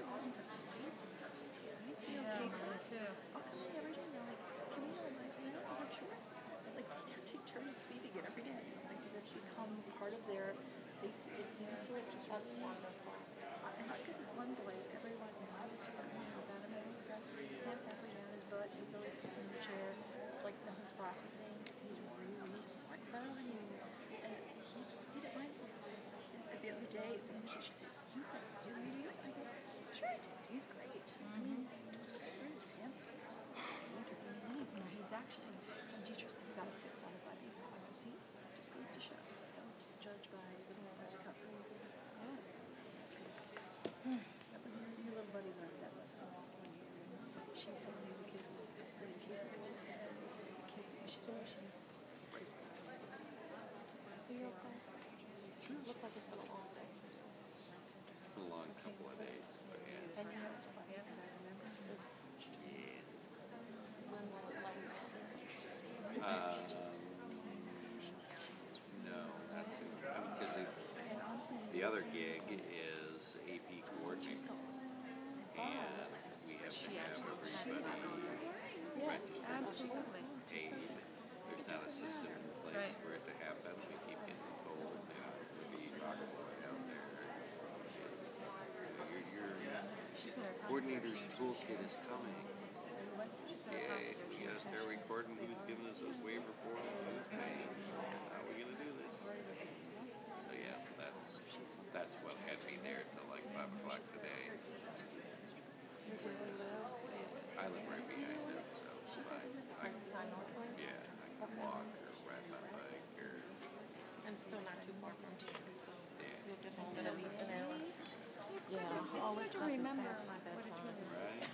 all into mindfulness this year. I TOK Yeah, class. me too. I'll come in every day and they're like, can we have like, you know, I'm sure. Like, they just take turns feeding it every day. Like, it's become part of their, they, see- it seems to like just really wonderful. And I got this one boy, everyone, I was just going, he's got him, and he's got hands halfway down his butt, he's always in the chair, like nothing's processing. He's really smart though, and he's, and he's great at mindfulness. And the other day, someone she said, you like, you reading it? I go, sure I did. He's great. I mean, just because he learns handsome. Because he's, you know, he's actually, some teachers he got a six on his IBs. I go, see, just goes to show. Don't judge by the normal recovery. Yeah. Because, that was your, your little buddy learned that lesson one year. And she told me the kid was absolutely capable. The kid, she's she You're okay. You look like it's been a long time. It's a long couple of days. And you know, it's funny because I remember this. When will it lighten up? Um, no, that's it. Because it, the other gig is AP coordinator. And we have to have everybody, Yes, absolutely. There's not a system in place Right. for it to happen. We keep getting told maybe Rockaway out there is, your, your She said her coordinator's toolkit is coming. Yeah, we gotta start recording who's giving us those waiver forms, who's paying, how are we gonna do this? So, yeah, that's, that's what had me there till like five o'clock today. I live right behind them, so I, I, yeah, I can walk or ride my bike or. And still not too far from here, so you'll get home in at least an hour. Yeah, all this stuff is past my bedtime. Right.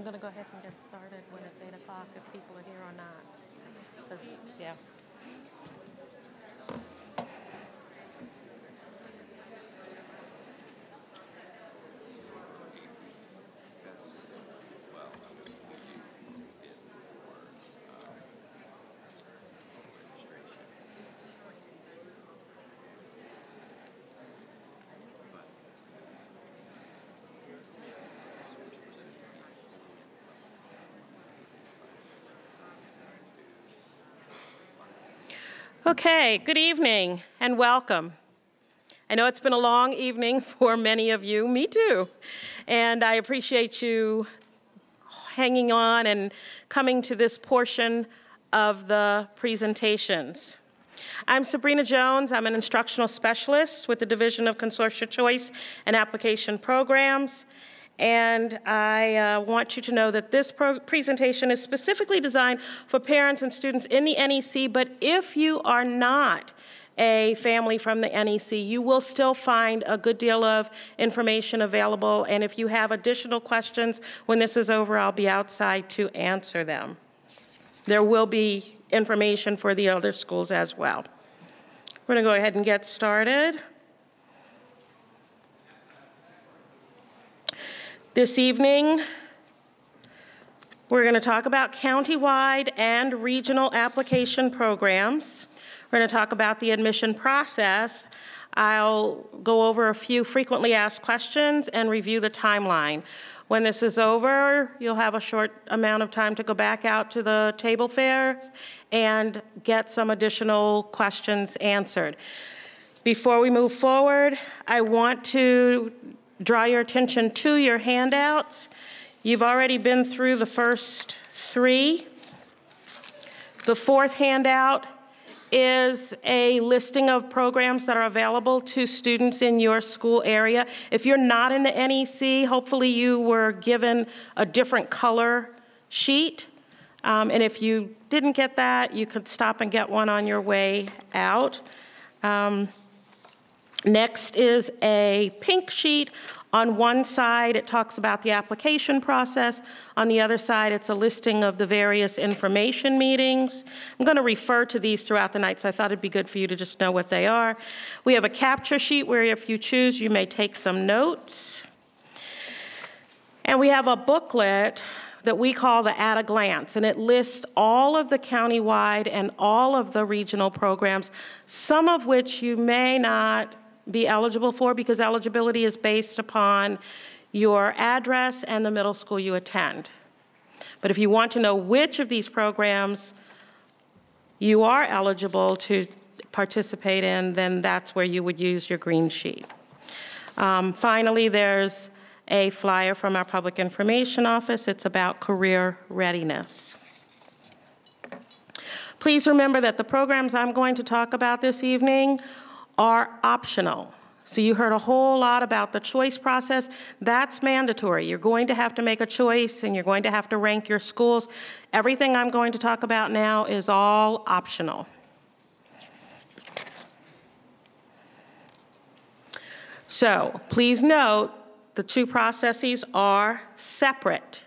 I'm gonna go ahead and get started when it's eight o'clock, if people are here or not. So, yeah. Okay, good evening and welcome. I know it's been a long evening for many of you, me too, and I appreciate you hanging on and coming to this portion of the presentations. I'm Sabrina Jones. I'm an instructional specialist with the Division of Consortia Choice and Application Programs. And I uh, want you to know that this presentation is specifically designed for parents and students in the NEC, but if you are not a family from the NEC, you will still find a good deal of information available. And if you have additional questions when this is over, I'll be outside to answer them. There will be information for the other schools as well. We're going to go ahead and get started. This evening, we're going to talk about countywide and regional application programs. We're going to talk about the admission process. I'll go over a few frequently asked questions and review the timeline. When this is over, you'll have a short amount of time to go back out to the table fair and get some additional questions answered. Before we move forward, I want to draw your attention to your handouts. You've already been through the first three. The fourth handout is a listing of programs that are available to students in your school area. If you're not in the NEC, hopefully you were given a different color sheet. Um, and if you didn't get that, you could stop and get one on your way out. Um, Next is a pink sheet. On one side, it talks about the application process. On the other side, it's a listing of the various information meetings. I'm going to refer to these throughout the night, so I thought it'd be good for you to just know what they are. We have a capture sheet where if you choose, you may take some notes. And we have a booklet that we call the At a Glance, and it lists all of the countywide and all of the regional programs, some of which you may not be eligible for because eligibility is based upon your address and the middle school you attend. But if you want to know which of these programs you are eligible to participate in, then that's where you would use your green sheet. Um, finally, there's a flyer from our Public Information Office. It's about career readiness. Please remember that the programs I'm going to talk about this evening are optional. So you heard a whole lot about the choice process. That's mandatory. You're going to have to make a choice and you're going to have to rank your schools. Everything I'm going to talk about now is all optional. So please note the two processes are separate.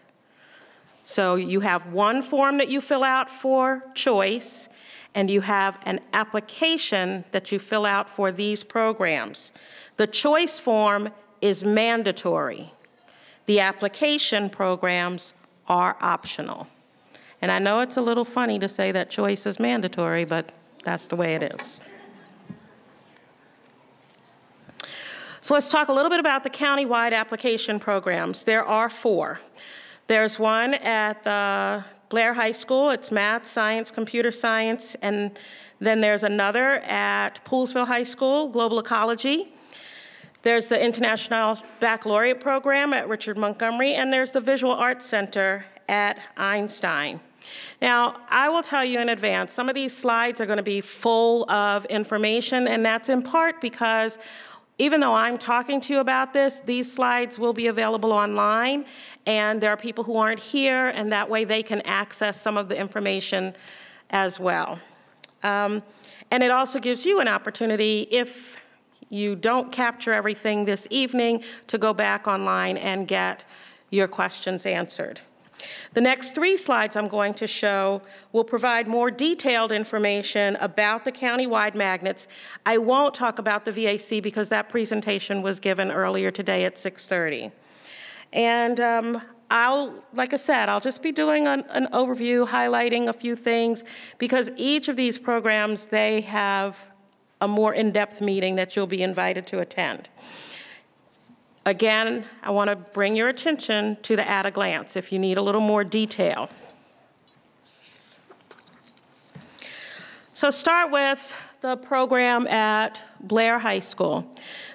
So you have one form that you fill out for choice and you have an application that you fill out for these programs. The choice form is mandatory. The application programs are optional. And I know it's a little funny to say that choice is mandatory, but that's the way it is. So let's talk a little bit about the countywide application programs. There are four. There's one at the Blair High School. It's math, science, computer science, and then there's another at Poolesville High School, global ecology. There's the International Baccalaureate Program at Richard Montgomery, and there's the Visual Arts Center at Einstein. Now, I will tell you in advance, some of these slides are going to be full of information, and that's in part because even though I'm talking to you about this, these slides will be available online, and there are people who aren't here, and that way they can access some of the information as well. Um, and it also gives you an opportunity, if you don't capture everything this evening, to go back online and get your questions answered. The next three slides I'm going to show will provide more detailed information about the countywide magnets. I won't talk about the VAC because that presentation was given earlier today at 6.30. And um, I'll, like I said, I'll just be doing an, an, overview, highlighting a few things, because each of these programs, they have a more in-depth meeting that you'll be invited to attend. Again, I want to bring your attention to the at a glance if you need a little more detail. So start with the program at Blair High School.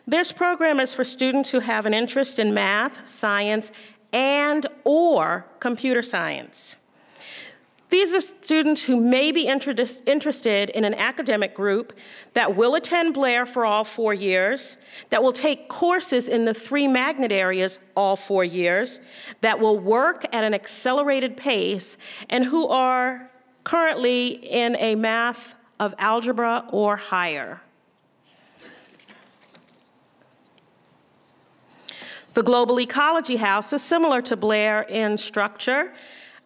This program is for students who have an interest in math, science, and or computer science. These are students who may be interested in an academic group that will attend Blair for all four years, that will take courses in the three magnet areas all four years, that will work at an accelerated pace, and who are currently in a math of algebra or higher. The Global Ecology House is similar to Blair in structure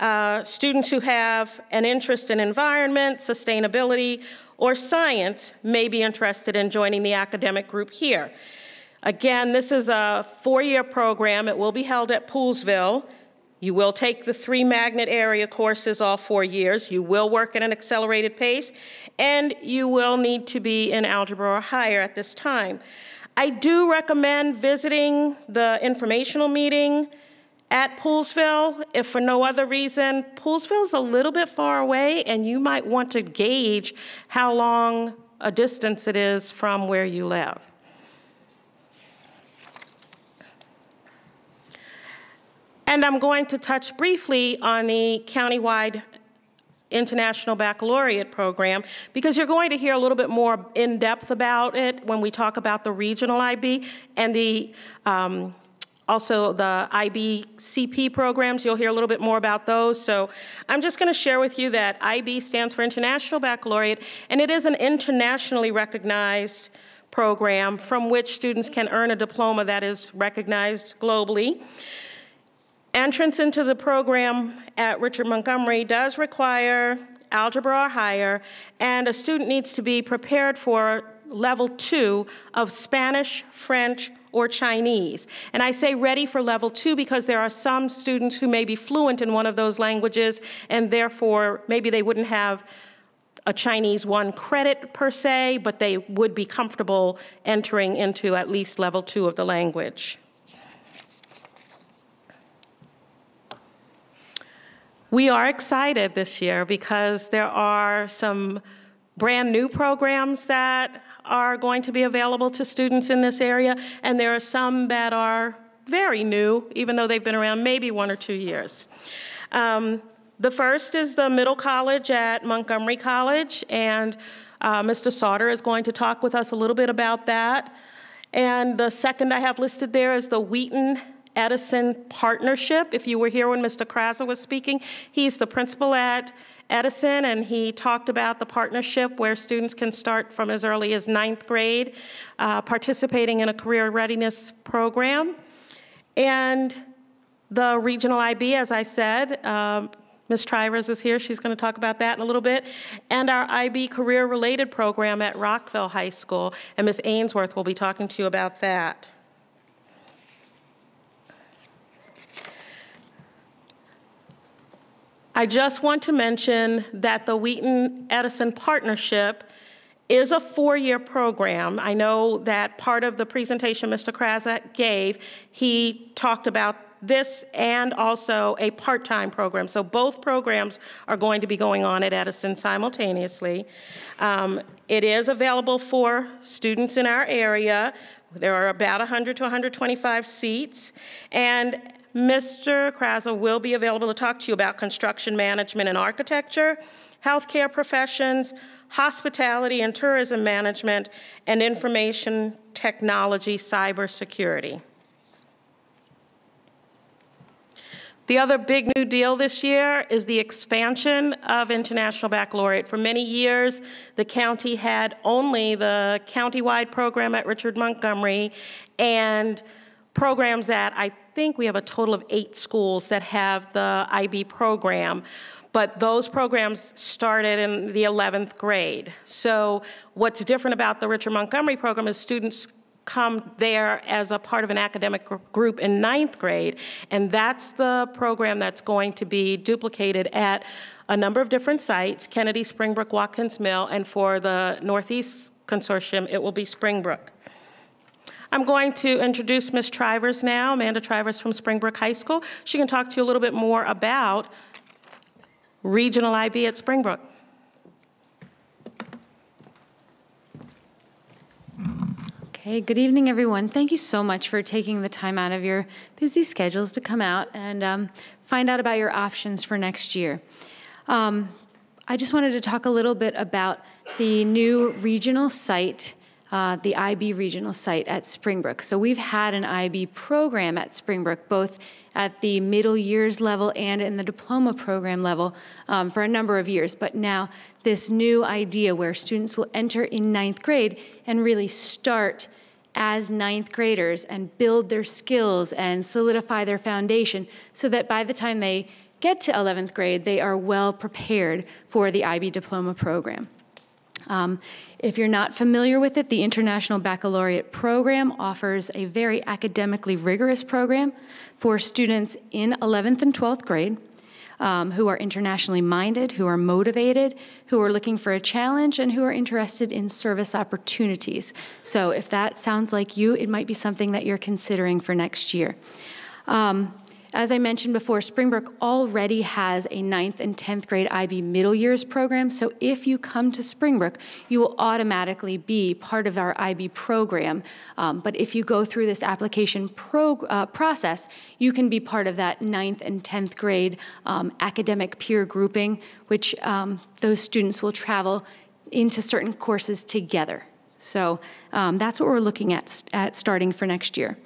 uh, students who have an interest in environment, sustainability, or science may be interested in joining the academic group here. Again, this is a four-year program. It will be held at Poolesville. You will take the three magnet area courses all four years. You will work at an accelerated pace, and you will need to be in algebra or higher at this time. I do recommend visiting the informational meeting at Poolesville, if for no other reason, Poolesville is a little bit far away and you might want to gauge how long a distance it is from where you live. And I'm going to touch briefly on the countywide International Baccalaureate program because you're going to hear a little bit more in depth about it when we talk about the regional IB and the um, also the IBCP programs, you'll hear a little bit more about those. So I'm just gonna share with you that IB stands for International Baccalaureate, and it is an internationally recognized program from which students can earn a diploma that is recognized globally. Entrance into the program at Richard Montgomery does require algebra or higher, and a student needs to be prepared for level two of Spanish, French, or Chinese. And I say ready for level two because there are some students who may be fluent in one of those languages and therefore maybe they wouldn't have a Chinese one credit per se, but they would be comfortable entering into at least level two of the language. We are excited this year because there are some brand new programs that are going to be available to students in this area, and there are some that are very new, even though they've been around maybe one or two years. Um, the first is the middle college at Montgomery College, and uh, Mr. Sauter is going to talk with us a little bit about that. And the second I have listed there is the Wheaton Edison Partnership. If you were here when Mr. Kraser was speaking, he's the principal at Edison, and he talked about the partnership where students can start from as early as ninth grade, uh, participating in a career readiness program. And the regional IB, as I said, Ms. Trivers is here. She's going to talk about that in a little bit. And our IB career-related program at Rockville High School. And Ms. Ainsworth will be talking to you about that. I just want to mention that the Wheaton Edison Partnership is a four-year program. I know that part of the presentation Mr. Krazak gave, he talked about this and also a part-time program. So both programs are going to be going on at Edison simultaneously. Um, it is available for students in our area. There are about 100 to 125 seats. And Mr. Kraza will be available to talk to you about construction management and architecture, healthcare professions, hospitality and tourism management, and information technology cybersecurity. The other big new deal this year is the expansion of International Baccalaureate. For many years, the county had only the county-wide program at Richard Montgomery and programs at, I think we have a total of eight schools that have the IB program but those programs started in the 11th grade. So what's different about the Richard Montgomery program is students come there as a part of an academic group in ninth grade, and that's the program that's going to be duplicated at a number of different sites, Kennedy, Springbrook, Watkins Mill, and for the Northeast Consortium, it will be Springbrook. I'm going to introduce Ms. Trivers now, Amanda Trivers from Springbrook High School. She can talk to you a little bit more about Regional IB at Springbrook. Okay, good evening, everyone. Thank you so much for taking the time out of your busy schedules to come out and um, find out about your options for next year. Um, I just wanted to talk a little bit about the new regional site, uh, the IB regional site at Springbrook. So we've had an IB program at Springbrook, both at the middle years level and in the diploma program level um, for a number of years. But now this new idea where students will enter in ninth grade and really start as ninth graders and build their skills and solidify their foundation so that by the time they get to 11th grade, they are well prepared for the IB diploma program. Um, if you're not familiar with it, the International Baccalaureate Program offers a very academically rigorous program for students in 11th and 12th grade um, who are internationally minded, who are motivated, who are looking for a challenge, and who are interested in service opportunities. So if that sounds like you, it might be something that you're considering for next year. Um, as I mentioned before, Springbrook already has a 9th and 10th grade IB middle years program. So if you come to Springbrook, you will automatically be part of our IB program. Um, but if you go through this application uh, process, you can be part of that 9th and 10th grade um, academic peer grouping, which um, those students will travel into certain courses together. So um, that's what we're looking at, at starting for next year.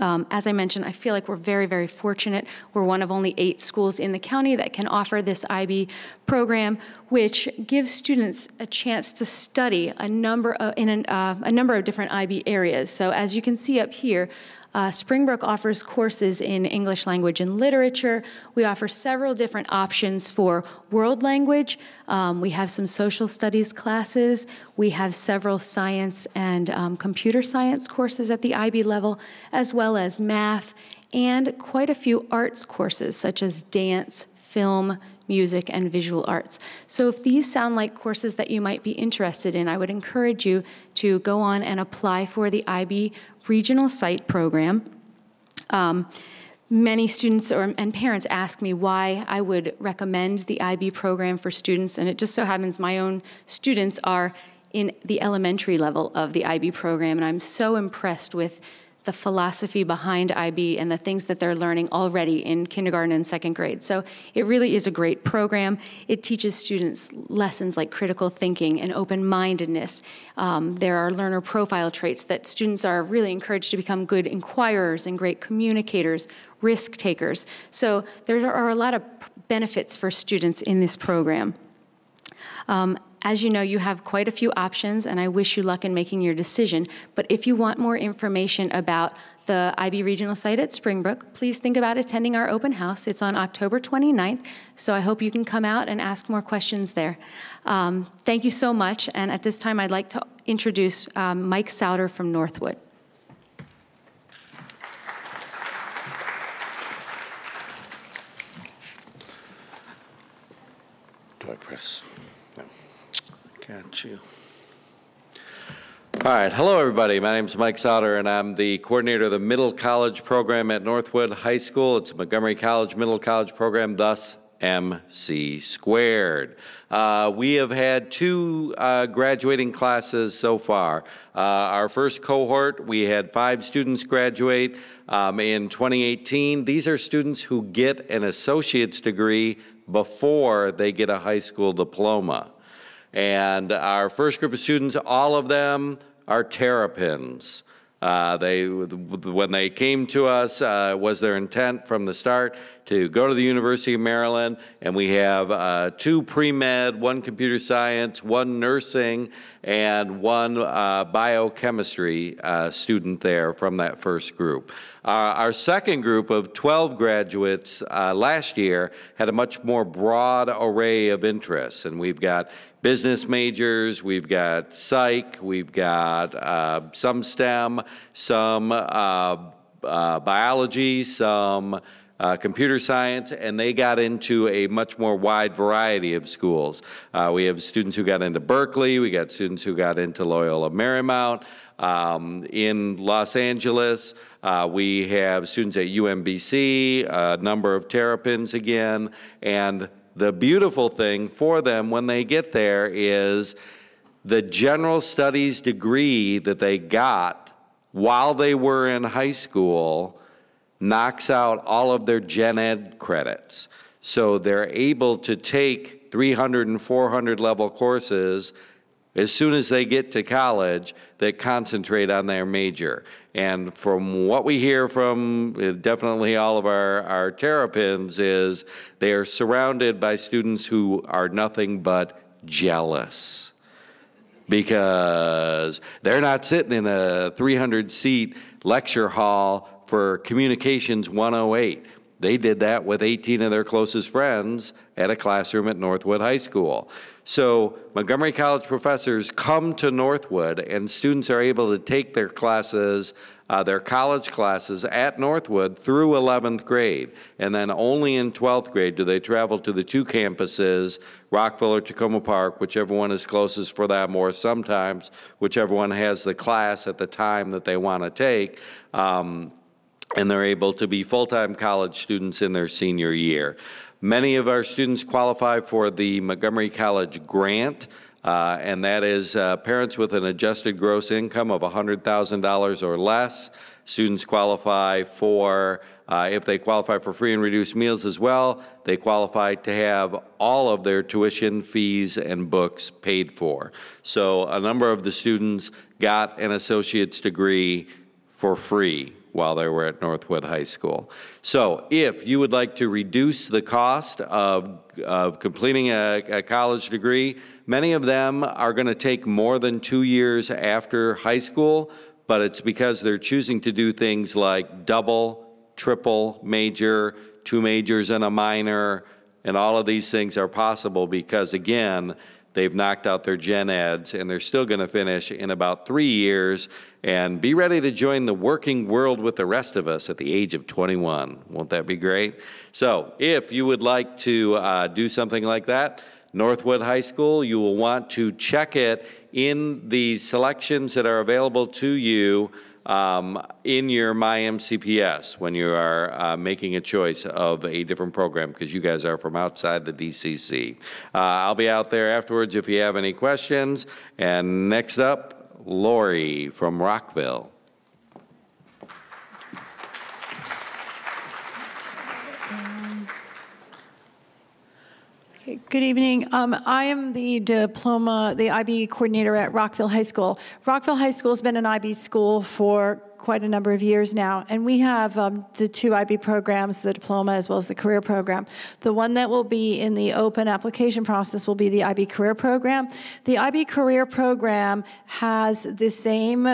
Um, as I mentioned, I feel like we're very, very fortunate. We're one of only eight schools in the county that can offer this IB program, which gives students a chance to study a number of, in an, uh, a number of different IB areas. So as you can see up here, uh, Springbrook offers courses in English language and literature. We offer several different options for world language. Um, we have some social studies classes. We have several science and um, computer science courses at the IB level, as well as math and quite a few arts courses such as dance, film, music, and visual arts. So if these sound like courses that you might be interested in, I would encourage you to go on and apply for the IB Regional Site Program. Um, many students or, and parents ask me why I would recommend the IB program for students, and it just so happens my own students are in the elementary level of the IB program, and I'm so impressed with the philosophy behind IB and the things that they're learning already in kindergarten and second grade. So it really is a great program. It teaches students lessons like critical thinking and open mindedness. Um, there are learner profile traits that students are really encouraged to become good inquirers and great communicators, risk takers. So there are a lot of benefits for students in this program. Um, as you know, you have quite a few options, and I wish you luck in making your decision. But if you want more information about the IB regional site at Springbrook, please think about attending our open house. It's on October 29th, so I hope you can come out and ask more questions there. Um, thank you so much, and at this time, I'd like to introduce um, Mike Sauter from Northwood. Do I press? Got you. All right, hello everybody. My name is Mike Sauter and I'm the coordinator of the Middle College program at Northwood High School. It's Montgomery College Middle College program, thus MC squared. Uh, we have had two uh, graduating classes so far. Uh, our first cohort, we had five students graduate um, in 2018. These are students who get an associate's degree before they get a high school diploma. And our first group of students, all of them are terrapins. Uh, they, when they came to us, uh, was their intent from the start to go to the University of Maryland, and we have uh, two pre-med, one computer science, one nursing, and one uh, biochemistry uh, student there from that first group. our second group of 12 graduates uh, last year had a much more broad array of interests, and we've got business majors, we've got psych, we've got uh, some STEM, some uh, uh, biology, some uh, computer science, and they got into a much more wide variety of schools. Uh, we have students who got into Berkeley, we got students who got into Loyola Marymount. Um, in Los Angeles, uh, we have students at UMBC, a number of Terrapins again, and the beautiful thing for them when they get there is the general studies degree that they got while they were in high school knocks out all of their gen ed credits. So they're able to take 300 and 400 level courses as soon as they get to college that concentrate on their major. And from what we hear from uh, definitely all of our, our terrapins is they are surrounded by students who are nothing but jealous because they're not sitting in a 300 seat lecture hall for communications 108 they did that with 18 of their closest friends at a classroom at Northwood High School. So Montgomery College professors come to Northwood and students are able to take their classes, uh, their college classes at Northwood through 11th grade. And then only in 12th grade do they travel to the two campuses, Rockville or Takoma Park, whichever one is closest for them, or sometimes whichever one has the class at the time that they want to take. Um, and they're able to be full-time college students in their senior year. Many of our students qualify for the Montgomery College Grant, uh, and that is uh, parents with an adjusted gross income of $100,000 or less. Students qualify for, uh, if they qualify for free and reduced meals as well, they qualify to have all of their tuition, fees, and books paid for. So a number of the students got an associate's degree for free while they were at Northwood High School. So if you would like to reduce the cost of, of completing a, a college degree, many of them are going to take more than two years after high school, but it's because they're choosing to do things like double, triple major, two majors and a minor, and all of these things are possible because, again, They've knocked out their gen eds, and they're still going to finish in about three years and be ready to join the working world with the rest of us at the age of 21. Won't that be great? So, if you would like to uh, do something like that, Northwood High School, you will want to check it in the selections that are available to you um, in your MyMCPS when you are uh, making a choice of a different program because you guys are from outside the DCC. Uh, I'll be out there afterwards if you have any questions. And next up, Lori from Rockville. Good evening. Um, I am the diploma, the IB coordinator at Rockville High School. Rockville High School has been an IB school for quite a number of years now. And we have um, the two IB programs, the diploma as well as the career program. The one that will be in the open application process will be the IB career program. The IB career program has the same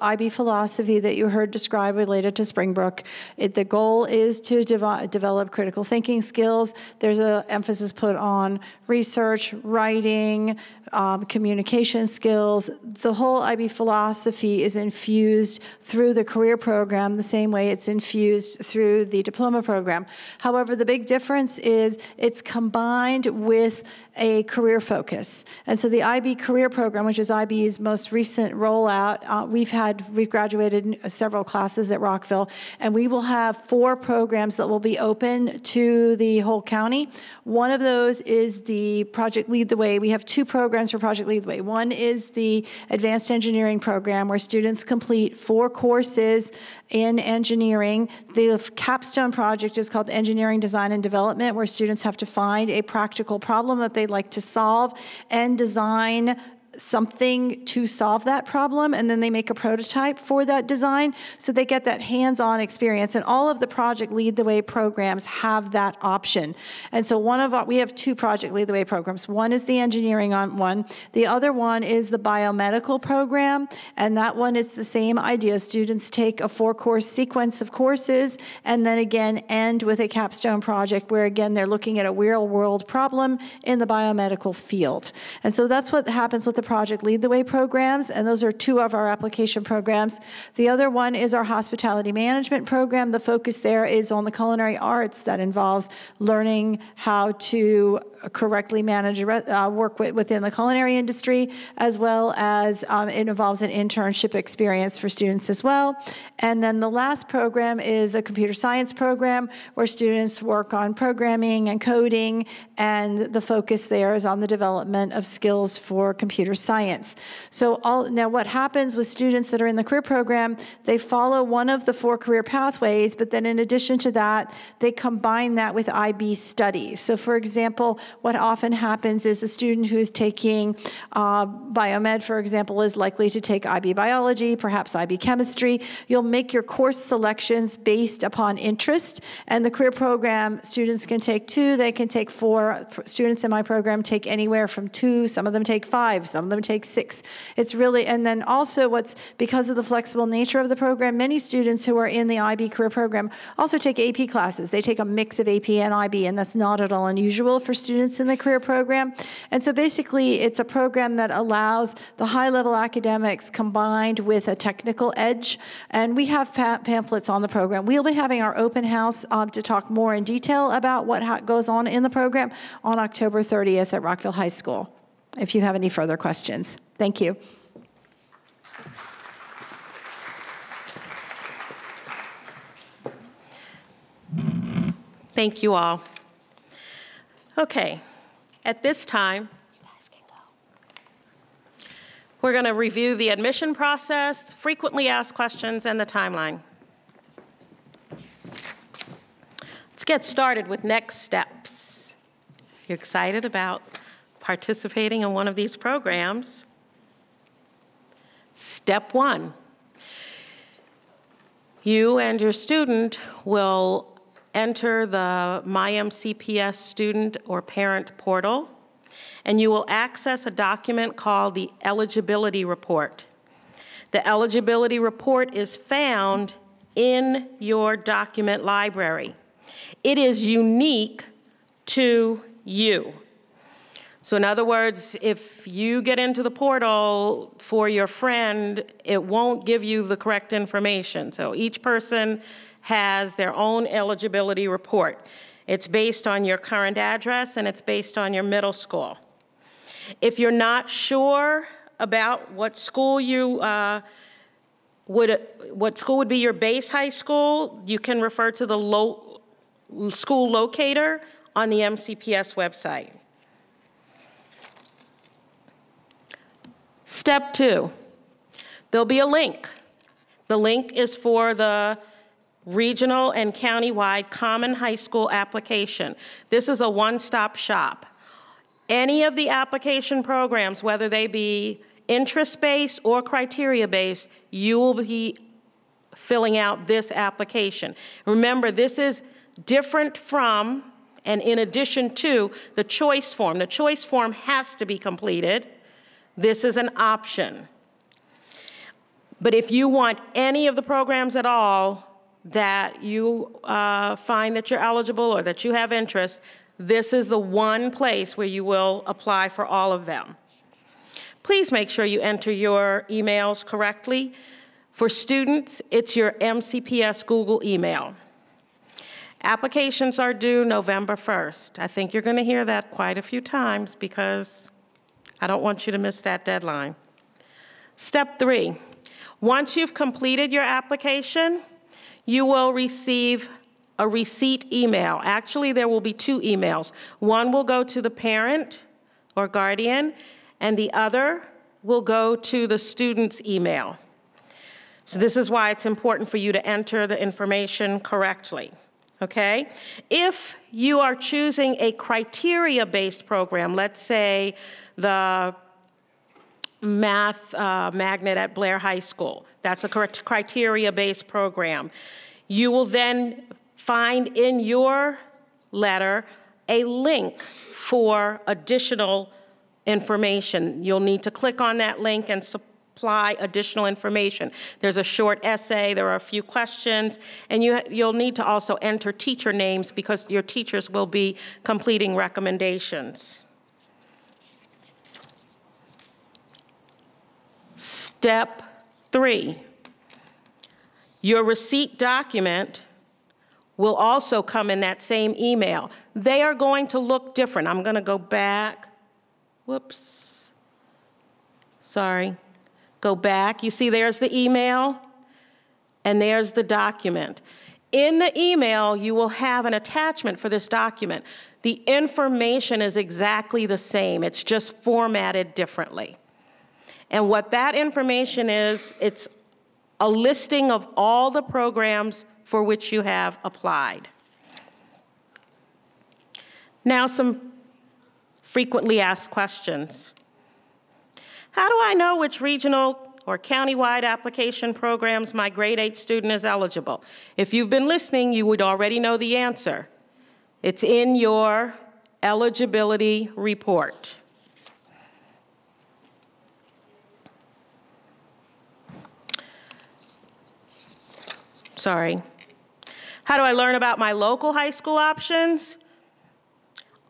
IB philosophy that you heard described related to Springbrook. It, the goal is to dev develop critical thinking skills. There's an emphasis put on research, writing, um, communication skills. The whole IB philosophy is infused through the career program the same way it's infused through the diploma program. However, the big difference is it's combined with a career focus. And so the IB career program, which is IB's most recent rollout, uh, we've had, we've graduated several classes at Rockville, and we will have four programs that will be open to the whole county. One of those is the Project Lead the Way. We have two programs for Project Lead the Way. One is the Advanced Engineering Program, where students complete four courses in engineering. The capstone project is called Engineering Design and Development, where students have to find a practical problem that they'd like to solve and design something to solve that problem and then they make a prototype for that design so they get that hands-on experience. And all of the project lead the way programs have that option. And so one of our, we have two project lead the way programs. One is the engineering on one. The other one is the biomedical program and that one is the same idea. Students take a four course sequence of courses and then again end with a capstone project where again they're looking at a real world problem in the biomedical field. And so that's what happens with the Project Lead the Way programs, and those are two of our application programs. The other one is our hospitality management program. The focus there is on the culinary arts that involves learning how to correctly manage uh, work with, within the culinary industry, as well as um, it involves an internship experience for students as well. And then the last program is a computer science program where students work on programming and coding, and the focus there is on the development of skills for computer science. So all, now what happens with students that are in the career program, they follow one of the four career pathways, but then in addition to that, they combine that with IB study. So for example, what often happens is a student who's taking uh, biomed, for example, is likely to take IB biology, perhaps IB chemistry. You'll make your course selections based upon interest, and the career program students can take two, they can take four. Students in my program take anywhere from two, some of them take five, some of them take six. It's really, and then also what's, because of the flexible nature of the program, many students who are in the IB career program also take AP classes. They take a mix of AP and IB, and that's not at all unusual for students in the career program. And so basically, it's a program that allows the high level academics combined with a technical edge. And we have pamphlets on the program. We'll be having our open house um, to talk more in detail about what goes on in the program on October 30th at Rockville High School if you have any further questions. Thank you. Thank you all. Okay, at this time, we're going to review the admission process, frequently asked questions, and the timeline. Let's get started with next steps. If you're excited about participating in one of these programs, step one, you and your student will enter the MyMCPS student or parent portal, and you will access a document called the eligibility report. The eligibility report is found in your document library. It is unique to you. So in other words, if you get into the portal for your friend, it won't give you the correct information. So each person has their own eligibility report. It's based on your current address and it's based on your middle school. If you're not sure about what school you uh, would, what school would be your base high school, you can refer to the lo school locator on the MCPS website. Step two, there'll be a link. The link is for the regional and countywide common high school application. This is a one-stop shop. Any of the application programs, whether they be interest-based or criteria-based, you will be filling out this application. Remember, this is different from and in addition to the choice form. The choice form has to be completed. This is an option. But if you want any of the programs at all that you uh, find that you're eligible or that you have interest, this is the one place where you will apply for all of them. please make sure you enter your emails correctly. For students, it's your MCPS Google email. Applications are due November 1st. I think you're going to hear that quite a few times because I don't want you to miss that deadline. Step three, once you've completed your application, you will receive a receipt email. Actually, there will be two emails. One will go to the parent or guardian, and the other will go to the student's email. So this is why it's important for you to enter the information correctly, okay? If you are choosing a criteria-based program, let's say the math uh, magnet at Blair High School, that's a criteria-based program. You will then find in your letter a link for additional information. You'll need to click on that link and supply additional information. There's a short essay, there are a few questions, and you, you'll need to also enter teacher names because your teachers will be completing recommendations. Step three, your receipt document will also come in that same email. They are going to look different. I'm going to go back. Whoops. Sorry. Go back. You see, there's the email, and there's the document. In the email, you will have an attachment for this document. The information is exactly the same, it's just formatted differently. And what that information is, it's a listing of all the programs for which you have applied. Now, some frequently asked questions. How do I know which regional or countywide application programs my grade 8 student is eligible? If you've been listening, you would already know the answer. It's in your eligibility report. Sorry. How do I learn about my local high school options?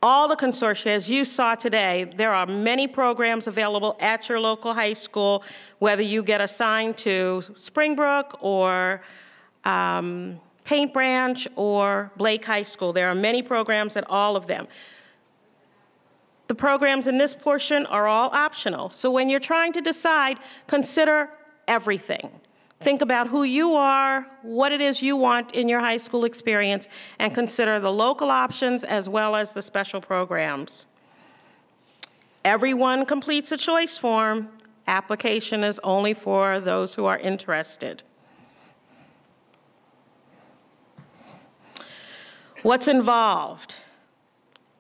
All the consortia, as you saw today, there are many programs available at your local high school, whether you get assigned to Springbrook or um, Paint Branch or Blake High School. There are many programs at all of them. The programs in this portion are all optional. So when you're trying to decide, consider everything. Think about who you are, what it is you want in your high school experience, and consider the local options as well as the special programs. Everyone completes a choice form. Application is only for those who are interested. What's involved?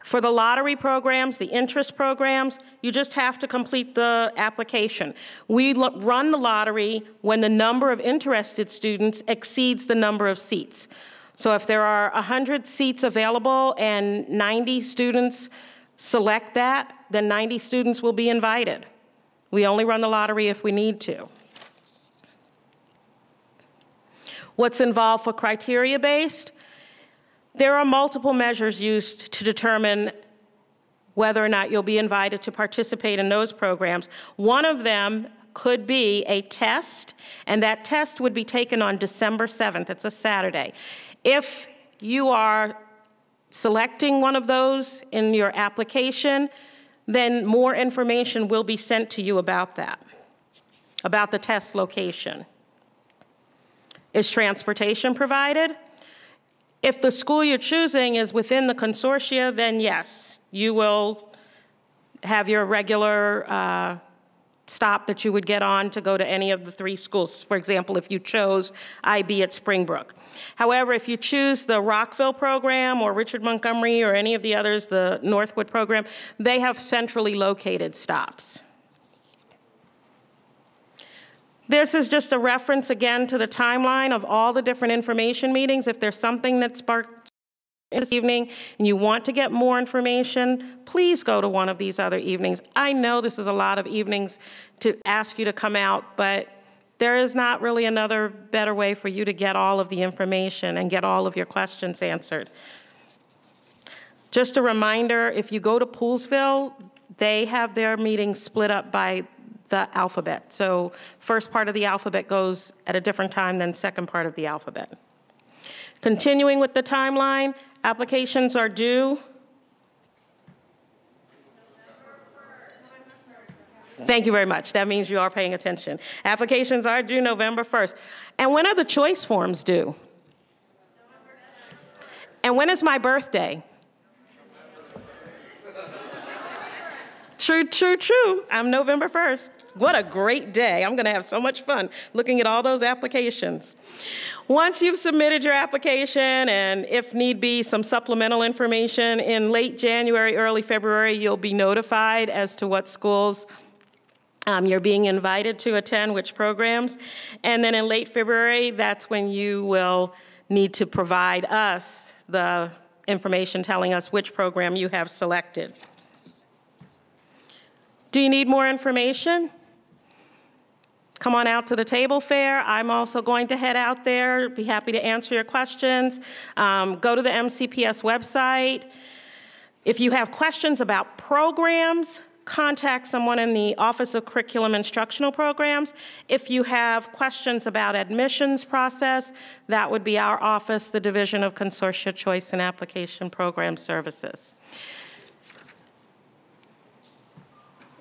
For the lottery programs, the interest programs, you just have to complete the application. We run the lottery when the number of interested students exceeds the number of seats. So if there are 100 seats available and 90 students select that, then 90 students will be invited. We only run the lottery if we need to. What's involved for criteria-based? There are multiple measures used to determine whether or not you'll be invited to participate in those programs. One of them could be a test, and that test would be taken on December 7th. It's a Saturday. If you are selecting one of those in your application, then more information will be sent to you about that, about the test location. Is transportation provided? If the school you're choosing is within the consortia, then yes, you will have your regular uh, stop that you would get on to go to any of the three schools. For example, if you chose IB at Springbrook. However, if you choose the Rockville program or Richard Montgomery or any of the others, the Northwood program, they have centrally located stops. This is just a reference again to the timeline of all the different information meetings. If there's something that sparked this evening and you want to get more information, please go to one of these other evenings. I know this is a lot of evenings to ask you to come out, but there is not really another better way for you to get all of the information and get all of your questions answered. Just a reminder, if you go to Poolesville, they have their meetings split up by the alphabet. So first part of the alphabet goes at a different time than second part of the alphabet. Continuing with the timeline, applications are due. Thank you very much. That means you are paying attention. Applications are due November 1st. And when are the choice forms due? And when is my birthday? True, true, true. I'm November 1st. What a great day. I'm going to have so much fun looking at all those applications. Once you've submitted your application and if need be some supplemental information in late January, early February, you'll be notified as to what schools um, you're being invited to attend, which programs. And then in late February, that's when you will need to provide us the information telling us which program you have selected. Do you need more information? Come on out to the table fair. I'm also going to head out there, be happy to answer your questions. Um, go to the MCPS website. If you have questions about programs, contact someone in the Office of Curriculum Instructional Programs. If you have questions about admissions process, that would be our office, the Division of Consortia Choice and Application Program Services.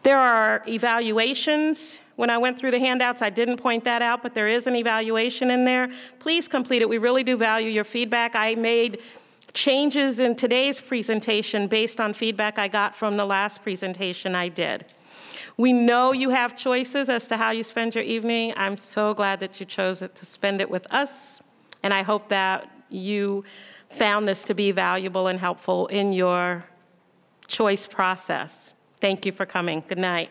There are evaluations. When I went through the handouts, I didn't point that out, but there is an evaluation in there. Please complete it. We really do value your feedback. I made changes in today's presentation based on feedback I got from the last presentation I did. We know you have choices as to how you spend your evening. I'm so glad that you chose to spend it with us, and I hope that you found this to be valuable and helpful in your choice process. Thank you for coming. Good night.